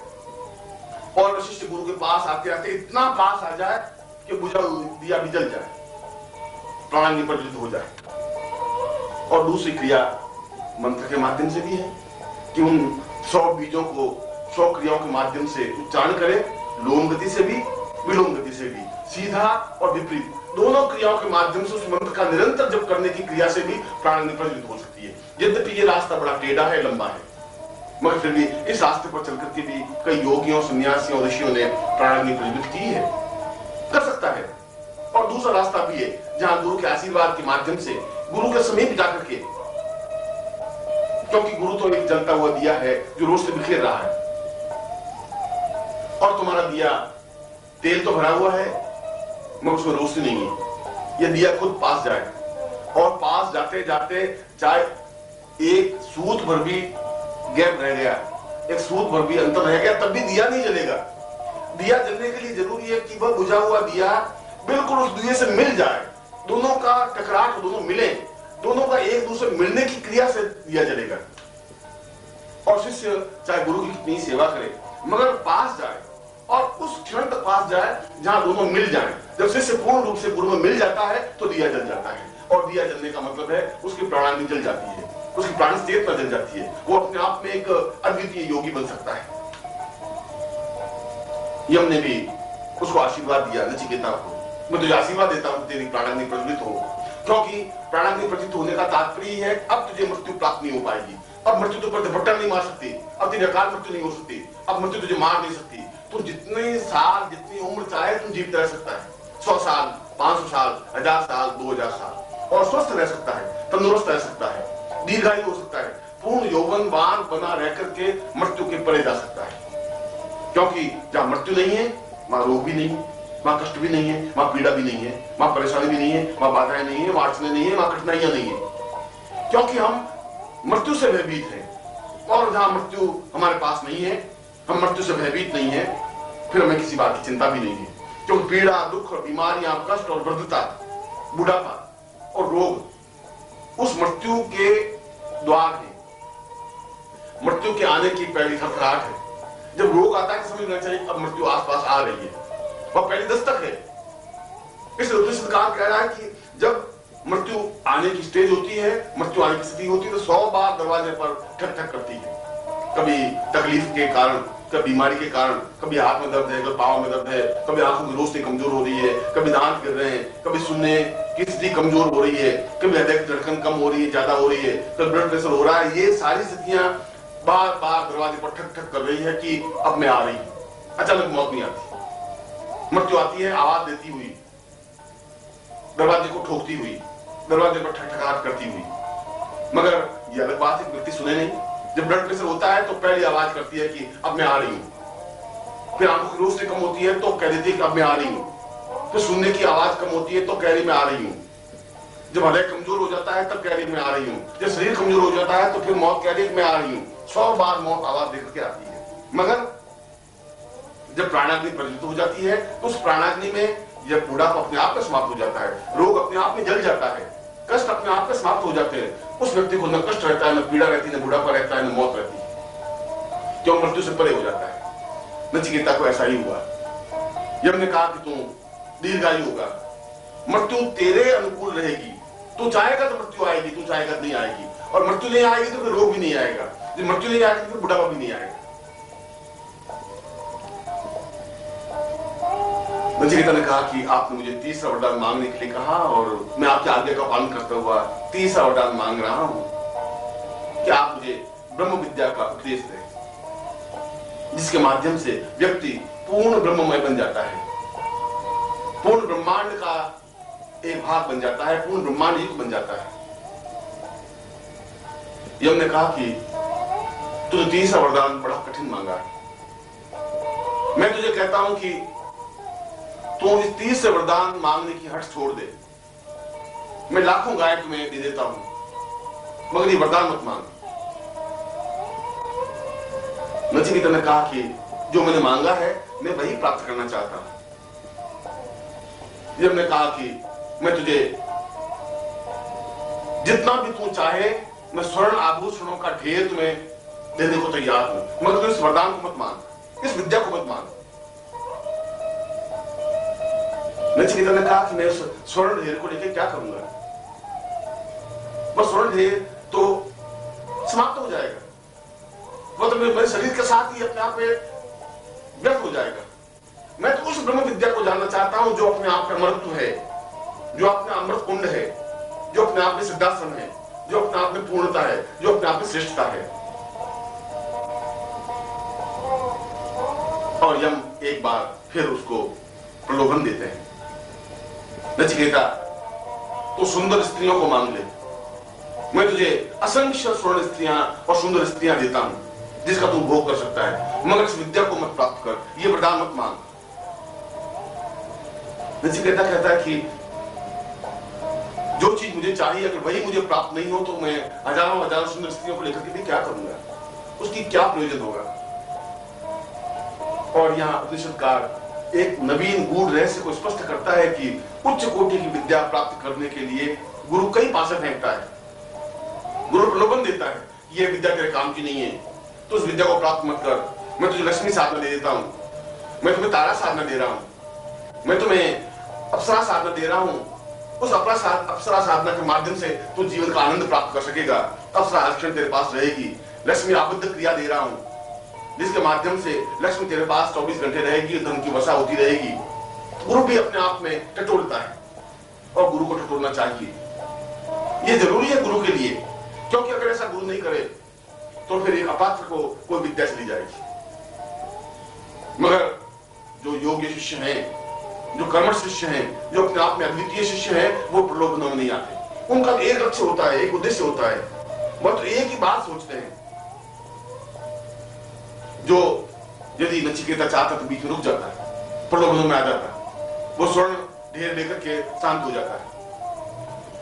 और शिष्य गुरु के पास आते आते इतना पास आ जाए कि बुझा दिया भी जाए प्राणाग्नि प्रज्वलित हो जाए। और दूसरी क्रिया मंत्र के माध्यम से भी है कि उन सौ बीजों को, सौ क्रियाओं के माध्यम से उच्चारण करें लोम गति से भी विलोम गति से भी, सीधा और विपरीत। दोनों क्रियाओं के माध्यम से उस मंत्र का निरंतर जब करने की क्रिया से भी प्राण प्रज्वलित हो सकती है। यद्यपि ये रास्ता बड़ा टेढ़ा है, लंबा है। मगर फिर भी इस रास्ते पर चल करके भी कई योगियों, सन्यासियों, ऋषियों ने प्राणाग्नि प्रज्वलित की है। कर सकता है। और दूसरा रास्ता भी है, जहाँ गुरु के आशीर्वाद के माध्यम से गुरु के समीप जाकर के, क्योंकि गुरु तो एक जलता हुआ दिया है जो रोज से बिखेर रहा है। और तुम्हारा दिया तेल तो भरा हुआ है, मगर उसमें रोशनी नहीं है। यह दिया खुद पास जाए। और पास जाते जाते चाहे एक सूत भर भी गैप रह गया एक सूत भर भी अंतर रह गया, तब भी दिया नहीं जलेगा। दिया जलने के लिए ज़रूरी है कि वह बुझा हुआ दिया बिल्कुल उस दिए से मिल जाए। दोनों का टकराट दोनों मिले। दोनों का एक दूसरे मिलने की क्रिया से दिया जलेगा। और शिष्य चाहे गुरु की कितनी सेवा करे, मगर पास जाए और उस क्षण तक पास जाए जहाँ दोनों मिल जाए। जब शिष्य पूर्ण रूप से गुरु में मिल जाता है तो दिया जल जाता है। और दिया जलने का मतलब है, उसकी प्राणाग्नि जल जाती है। उसकी प्राण चेतना जल जाती है। वो अपने आप में एक अद्वितीय योगी बन सकता है। यम ने भी उसको आशीर्वाद दिया नचिकेता को मैं तुझे आशीर्वाद देता हूँ तेरी प्राणाग्नि प्रज्वलित हो। क्योंकि प्राणाग्नि प्रज्वलित होने का तात्पर्य है, अब तुझे मृत्यु प्राप्त नहीं हो पाएगी। अब मृत्यु तो पर नहीं मार सकती। अब तेरी अकाल मृत्यु नहीं हो सकती। अब मृत्यु तुझे मार नहीं सकती। तुम जितने साल, जितनी उम्र चाहे तुम जीवित रह सकता है। सौ साल, पाँच सौ साल, हज़ार साल, दो हज़ार साल। और स्वस्थ रह सकता है, तंदुरुस्त रह सकता है। दीर्घायु हो सकता है। पूर्ण यौवनवान बना रह करके मृत्यु के परे जा सकता है। क्योंकि जहाँ मृत्यु नहीं है, वहाँ रोग भी नहीं, वहाँ कष्ट भी नहीं है, वहाँ पीड़ा भी नहीं है, वहाँ परेशानी भी नहीं है, वहाँ बाधाएँ नहीं है, वहाँ अड़चने नहीं है, वहाँ कठिनाइयाँ नहीं है। क्योंकि हम मृत्यु से भयभीत हैं। और जहाँ मृत्यु हमारे पास नहीं है, हम मृत्यु से भयभीत नहीं है, फिर हमें किसी बात की चिंता भी नहीं है। क्योंकि पीड़ा, दुख और बीमारियाँ, कष्ट और वृद्धता, बुढ़ापा और रोग, उस मृत्यु के द्वार है मृत्यु के आने की पहली खतराहट है। जब रोग आता है तो समझ चाहिए अब मृत्यु आसपास आ रही है। वह पहली दस्तक है। इस कहा कह रहा है कि जब मृत्यु आने की स्टेज होती है, मृत्यु आने की स्थिति होती है तो सौ बार दरवाजे पर ठक ठक करती है। कभी तकलीफ़ के कारण कभी बीमारी के कारण, कभी हाथ में दर्द है, कभी पाँव में दर्द है, कभी आँखों की रोशनी कमज़ोर हो रही है, कभी दांत गिर रहे हैं, कभी सुनने की स्थिति कमज़ोर हो रही है, कभी हृदय की धड़कन कम हो रही है, ज़्यादा हो रही है, कभी ब्लड प्रेशर हो रहा है, ये सारी स्थितियाँ बार बार दरवाजे पर ठक ठक कर रही है कि अब मैं आ रही हूँ। अचानक मौत नहीं आती। मृत्यु आती है, आवाज़ देती हुई। दरवाजे को ठोकती हुई, दरवाजे पर ठक ठकठकाहट करती हुई। मगर ये अलग बात है, व्यक्ति सुने नहीं। जब ब्लड प्रेशर होता है तो पहली आवाज़ करती है कि, अब मैं आ रही हूँ। फिर आँखों की रोशनी कम होती है तो कह देती है कि अब मैं आ रही हूँ। फिर सुनने की आवाज़ कम होती है तो कह रही मैं आ रही हूँ। जब हृदय कमज़ोर हो जाता है तब कह रही मैं आ रही हूँ। जब शरीर कमज़ोर हो जाता है तो फिर मौत कह रही मैं आ रही हूँ। सौ बार मौत आवाज़ देकर के आती है। मगर जब प्राणाग्नि प्रज्वलित हो जाती है तो उस प्राणाग्नि में यह बुढ़ापा अपने आप में समाप्त हो जाता है। रोग अपने आप में जल जाता है। कष्ट अपने आप में समाप्त हो जाते हैं। उस व्यक्ति को न कष्ट रहता है, न पीड़ा रहती, न बुढ़ापा रहता है, न मौत रहती। है क्यों? मृत्यु से परे हो जाता है। नचिकेता को ऐसा ही हुआ। यम ने कहा कि तू दीर्घायु होगा, मृत्यु तेरे अनुकूल रहेगी। तू चाहेगा तो मृत्यु आएगी, तू चाहेगा तो नहीं आएगी। और मृत्यु नहीं आएगी तो फिर रोग भी नहीं आएगा। मृत्यु नहीं आएगी तो फिर बुढ़ापा भी नहीं आएगा। नचिकेता ने कहा कि आपने मुझे तीसरा वरदान मांगने के लिए कहा और मैं आपके आज्ञा का पालन करता हुआ तीसरा वरदान मांग रहा हूँ। कि आप मुझे ब्रह्म विद्या का उपदेश दें, जिसके माध्यम से व्यक्ति पूर्ण ब्रह्ममय बन जाता है? पूर्ण ब्रह्मांड का एक भाग बन जाता है, पूर्ण ब्रह्मांड युक्त बन जाता है। यम ने कहा कि तुझे तीसरा वरदान बड़ा कठिन मांगा है। मैं तुझे कहता हूँ कि तू इस तीसरे वरदान मांगने की हट छोड़ दे। मैं लाखों गाय तुम्हें दे देता हूँ, मगर ये वरदान मत मांग। नचिकेता ने कहा कि जो मैंने मांगा है, मैं वही प्राप्त करना चाहता हूँ। जब ने कहा कि मैं तुझे जितना भी तू चाहे, मैं स्वर्ण आभूषणों का ढेर तुम्हें देने को तैयार हूँ, मगर तू इस वरदान को मत मांग, इस विद्या को मत मांग। नचिकेता ने कहा कि मैं उस स्वर्ण ढेर को लेकर क्या करूँगा? वह स्वर्ण ढेर तो समाप्त हो जाएगा। वह तो मेरे शरीर के साथ ही अपने आप में व्यर्थ हो जाएगा। मैं तो उस ब्रह्म विद्या को जानना चाहता हूँ जो अपने आप में अमृत है, जो अपने अमृत कुंड है, जो अपने आप में सिद्धासन है, जो अपने आप में पूर्णता है, जो अपने आप में श्रेष्ठता है। और यम एक बार फिर उसको प्रलोभन देते हैं। नचिकेता तो सुंदर स्त्रियों को मांग ले मैं तुझे असंख्य स्वर्ण स्त्रियाँ और सुंदर स्त्रियाँ देता हूँ जिसका तू भोग कर सकता है मगर इस विद्या को मत प्राप्त कर ये वरदान मत मांग नचिकेता कहता है कि जो चीज़ मुझे चाहिए अगर वही मुझे प्राप्त नहीं हो तो मैं हज़ारों हज़ारों सुंदर स्त्रियों को लेकर के भी क्या करूँगा उसकी क्या प्रयोजन होगा और यहाँ यहाँ उपनिषदकार एक नवीन गूढ़ रहस्य को स्पष्ट करता है कि उच्च कोटि की विद्या प्राप्त करने के लिए गुरु कई पासे फेंकता है। गुरु प्रलोभन देता है। ये विद्या तेरे काम की नहीं है। तो उस विद्या को प्राप्त मत कर। मैं तुझे लक्ष्मी साधना दे देता हूँ। मैं तुम्हें तारा साधना दे रहा हूँ। मैं तुम्हें अप्सरा साधना दे रहा हूँ। उस अपरा साध, अप्सरा साधना के माध्यम से तू जीवन का आनंद प्राप्त कर सकेगा। अप्सरा हर तेरे पास रहेगी। लक्ष्मी आबद्ध क्रिया दे रहा हूँ। जिसके माध्यम से लक्ष्मी तेरे पास चौबीस घंटे रहेगी, धन की वर्षा होती रहेगी। गुरु भी अपने आप में टटोलता है और गुरु को टटोलना चाहिए। ये ज़रूरी है गुरु के लिए, क्योंकि अगर ऐसा गुरु नहीं करे तो फिर एक अपात्र को कोई विद्या चली जाएगी। मगर जो योग्य शिष्य हैं, जो कर्मठ शिष्य हैं, जो अपने आप में अद्वितीय शिष्य हैं, वो प्रलोभनों में नहीं आते। उनका एक लक्ष्य होता है, एक उद्देश्य होता है। वह तो एक ही बात सोचते हैं जो यदि नचिकेता चाहता तो बीच में रुक जाता है, प्रलोभनों में आ जाता है। वो स्वर्ण ढेर लेकर के शांत हो जाता है।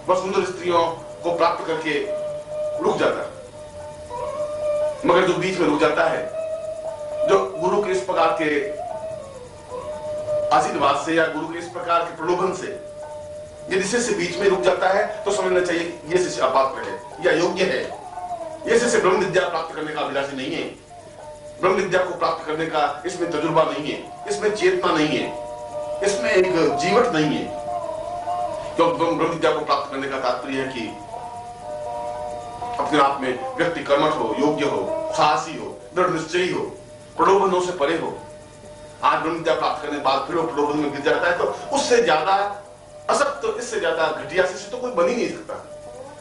वह सुंदर स्त्रियों को प्राप्त करके रुक जाता है। मगर जो बीच में रुक जाता है, जो गुरु के इस प्रकार के आशीर्वाद से या गुरु के इस प्रकार के प्रलोभन से यदि शिष्य बीच में रुक जाता है तो समझना चाहिए यह शिष्य अपात्र है, या योग्य है। यह शिष्य ब्रह्म विद्या प्राप्त करने का अभिलाषी नहीं है। ब्रह्म विद्या को प्राप्त करने का इसमें तजुर्बा नहीं है, इसमें चेतना नहीं है, इसमें एक जीवट नहीं है। क्योंकि ब्रह्म विद्या को प्राप्त करने का तात्पर्य है कि अपने आप में व्यक्ति कर्मठ हो, योग्य हो, साहसी हो, दृढ़ निश्चयी हो, प्रलोभनों से परे हो। आज ब्रह्म विद्या प्राप्त करने के बाद फिर वो प्रलोभन में गिर जाता है तो उससे ज़्यादा असक्त तो इससे ज़्यादा घटिया से तो कोई बन ही नहीं सकता।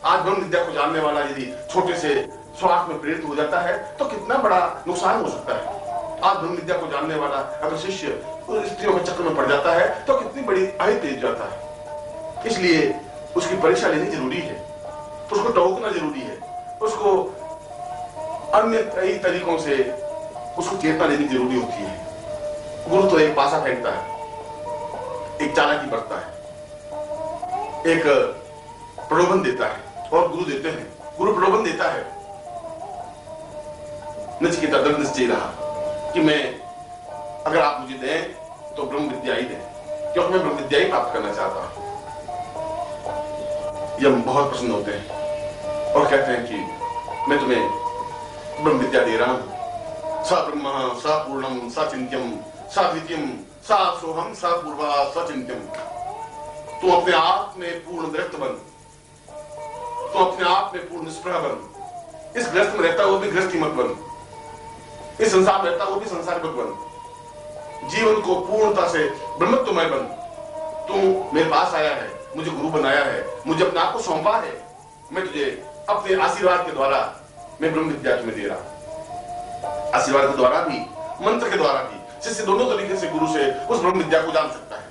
आज ब्रह्म विद्या को जानने वाला यदि छोटे से स्वार्थ में प्रेरित हो जाता है तो कितना बड़ा नुकसान हो सकता है। आज ब्रह्म विद्या को जानने वाला अगर शिष्य स्त्रियों के चक्र में पड़ जाता है तो कितनी बड़ी अहित तेज जाता है। इसलिए उसकी परीक्षा लेनी ज़रूरी है। उसको टोकना ज़रूरी है। उसको अन्य कई तरीकों से उसको चेतना लेनी ज़रूरी होती है। गुरु तो एक पासा फेंकता है, एक चालाकी बरतता है, एक प्रलोभन देता है, और गुरु देते हैं। गुरु प्रलोभन देता है। नचिकेता दृढ़ निश्चय रहा कि मैं, अगर आप मुझे दें तो ब्रह्म विद्या ही दें। क्योंकि मैं ब्रह्म विद्या ही प्राप्त करना चाहता हूँ। यह बहुत प्रसन्न होते हैं और कहते हैं कि मैं तुम्हें ब्रह्म विद्या दे रहा हूँ। स ब्रह्म, स पूर्णम, स चिंत्यम, स द्वितीयम, स सोहम, स पूर्वा, स चिंत्यम। तुम अपने आप में पूर्ण व्यक्त बन। तुम अपने आप में पूर्ण निष्प्रह बन। इस ग्रस्त में रहता हुआ भी ग्रस्ती मत बन। इस संसार में रहता वो भी संसार मत बन। जीवन को पूर्णता से ब्रह्मत्वमय बन। तू मेरे पास आया है, मुझे गुरु बनाया है, मुझे अपने आप को सौंपा है। मैं तुझे अपने आशीर्वाद के द्वारा, मैं ब्रह्म विद्या तुम्हें दे रहा आशीर्वाद के द्वारा भी, मंत्र के द्वारा भी, जिससे दोनों तरीके से गुरु से उस ब्रह्म विद्या को जान सकता है।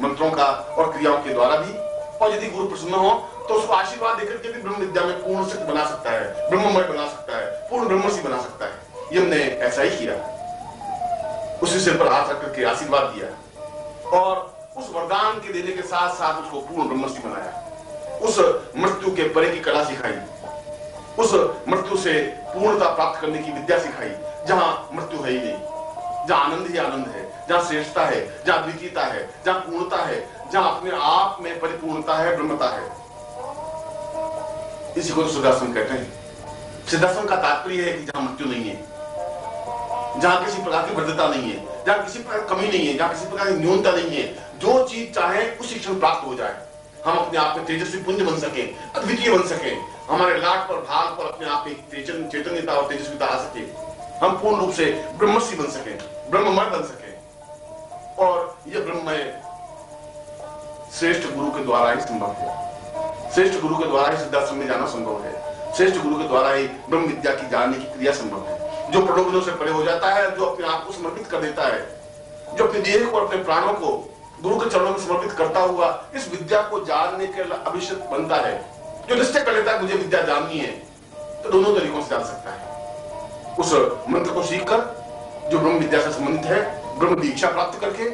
मंत्रों का और क्रियाओं के द्वारा भी। और यदि गुरु प्रसन्न हो तो उसको आशीर्वाद देकर के भी ब्रह्म विद्या में पूर्ण सिद्ध बना सकता है, ब्रह्ममय बना सकता है, पूर्ण ब्रह्मसी बना सकता है। यम ने ऐसा ही किया। उसी सिर पर हाथ रख करके आशीर्वाद दिया और उस वरदान के देने के साथ साथ उसको पूर्ण ब्रह्मसी बनाया। उस मृत्यु के परे की कला सिखाई। उस मृत्यु से पूर्णता प्राप्त करने की विद्या सिखाई, जहाँ मृत्यु है ही नहीं। जहाँ आनंद ही आनंद है, जहाँ श्रेष्ठता है, जहाँ द्वितीयता है, जहाँ पूर्णता है, जहाँ अपने आप में परिपूर्णता है, ब्रह्मता है। इसी को तो सिद्धासन कहते हैं। सिद्धासन का तात्पर्य है कि जहाँ मृत्यु नहीं है। जहाँ किसी प्रकार की वृद्धता नहीं है, जहाँ किसी प्रकार की कमी नहीं है, जहाँ किसी प्रकार की न्यूनता नहीं है, जो चीज़ चाहे उसी क्षण प्राप्त हो जाए, हम अपने आप में तेजस्वी पुंज बन सके, अद्वितीय बन सके, हमारे लाट पर, भाग पर अपने आप में चैतन्यता और तेजस्वीता आ सके, हम पूर्ण रूप से ब्रह्मसी बन सके, ब्रह्ममय बन सके। और यह ब्रह्ममय श्रेष्ठ गुरु के द्वारा ही संभव है। श्रेष्ठ गुरु के द्वारा ही सिद्धाश्रम में जाना संभव है। श्रेष्ठ गुरु के द्वारा ही ब्रह्म विद्या की जानने की क्रिया संभव है। जो प्रलोभनों से परे हो जाता है, जो अपने आप को समर्पित कर देता है, जो अपने देह को अपने प्राणों को गुरु के चरणों में समर्पित करता हुआ इस विद्या को जानने के अभिषेक बनता है, जो निश्चय कर लेता है, मुझे विद्या जाननी है तो दोनों तरीकों से जान सकता है। उस मंत्र को सीखकर, जो ब्रह्म विद्या से संबंधित है, ब्रह्म दीक्षा प्राप्त करके,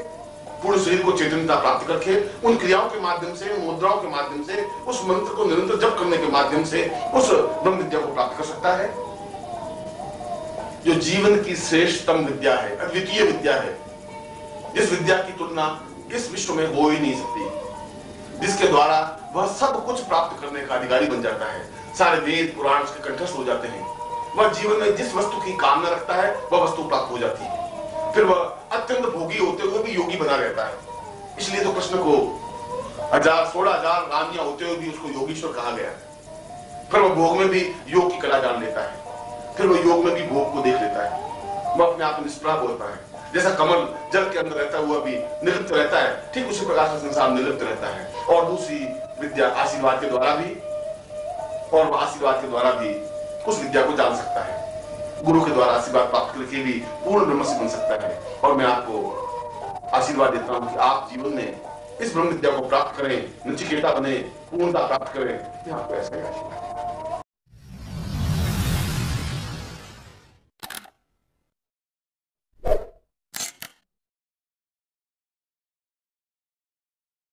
पूर्ण शरीर को चेतनता प्राप्त करके, उन क्रियाओं के माध्यम से, मुद्राओं के माध्यम से, उस मंत्र को निरंतर जप करने के माध्यम से, उस ब्रह्म विद्या को प्राप्त कर सकता है। जो जीवन की श्रेष्ठतम विद्या है, अद्वितीय विद्या है जिस विद्या की तुलना इस विश्व में हो ही नहीं सकती। जिसके द्वारा वह सब कुछ प्राप्त करने का अधिकारी बन जाता है। सारे वेद, पुराण उसके कंठस्थ हो जाते हैं। वह जीवन में जिस वस्तु की कामना रखता है, वह वस्तु प्राप्त हो जाती है। फिर वह अत्यंत भोगी होते हुए भी योगी बना रहता है। इसलिए तो कृष्ण को हज़ार, सोलह हज़ार रानियाँ होते हुए भी उसको योगीश्वर कहा गया। फिर वह भोग में भी योग की कला जान लेता है। फिर वो योग में भी भोग को देख लेता है। वो अपने आप में निष्प्रभ होता है। जैसा कमल जल के अंदर रहता हुआ भी निलिप्त रहता है, ठीक उसी प्रकार से संसार निलिप्त रहता है। और दूसरी विद्या आशीर्वाद के द्वारा भी, और वह आशीर्वाद के द्वारा भी उस विद्या को जान सकता है। गुरु के द्वारा आशीर्वाद प्राप्त करके भी पूर्ण ब्रह्म से बन सकता है। और मैं आपको आशीर्वाद देता हूँ कि आप जीवन में इस ब्रह्म विद्या को प्राप्त करें नचिकेता बने, पूर्णता प्राप्त करें। आपको ऐसा ही आशीर्वाद।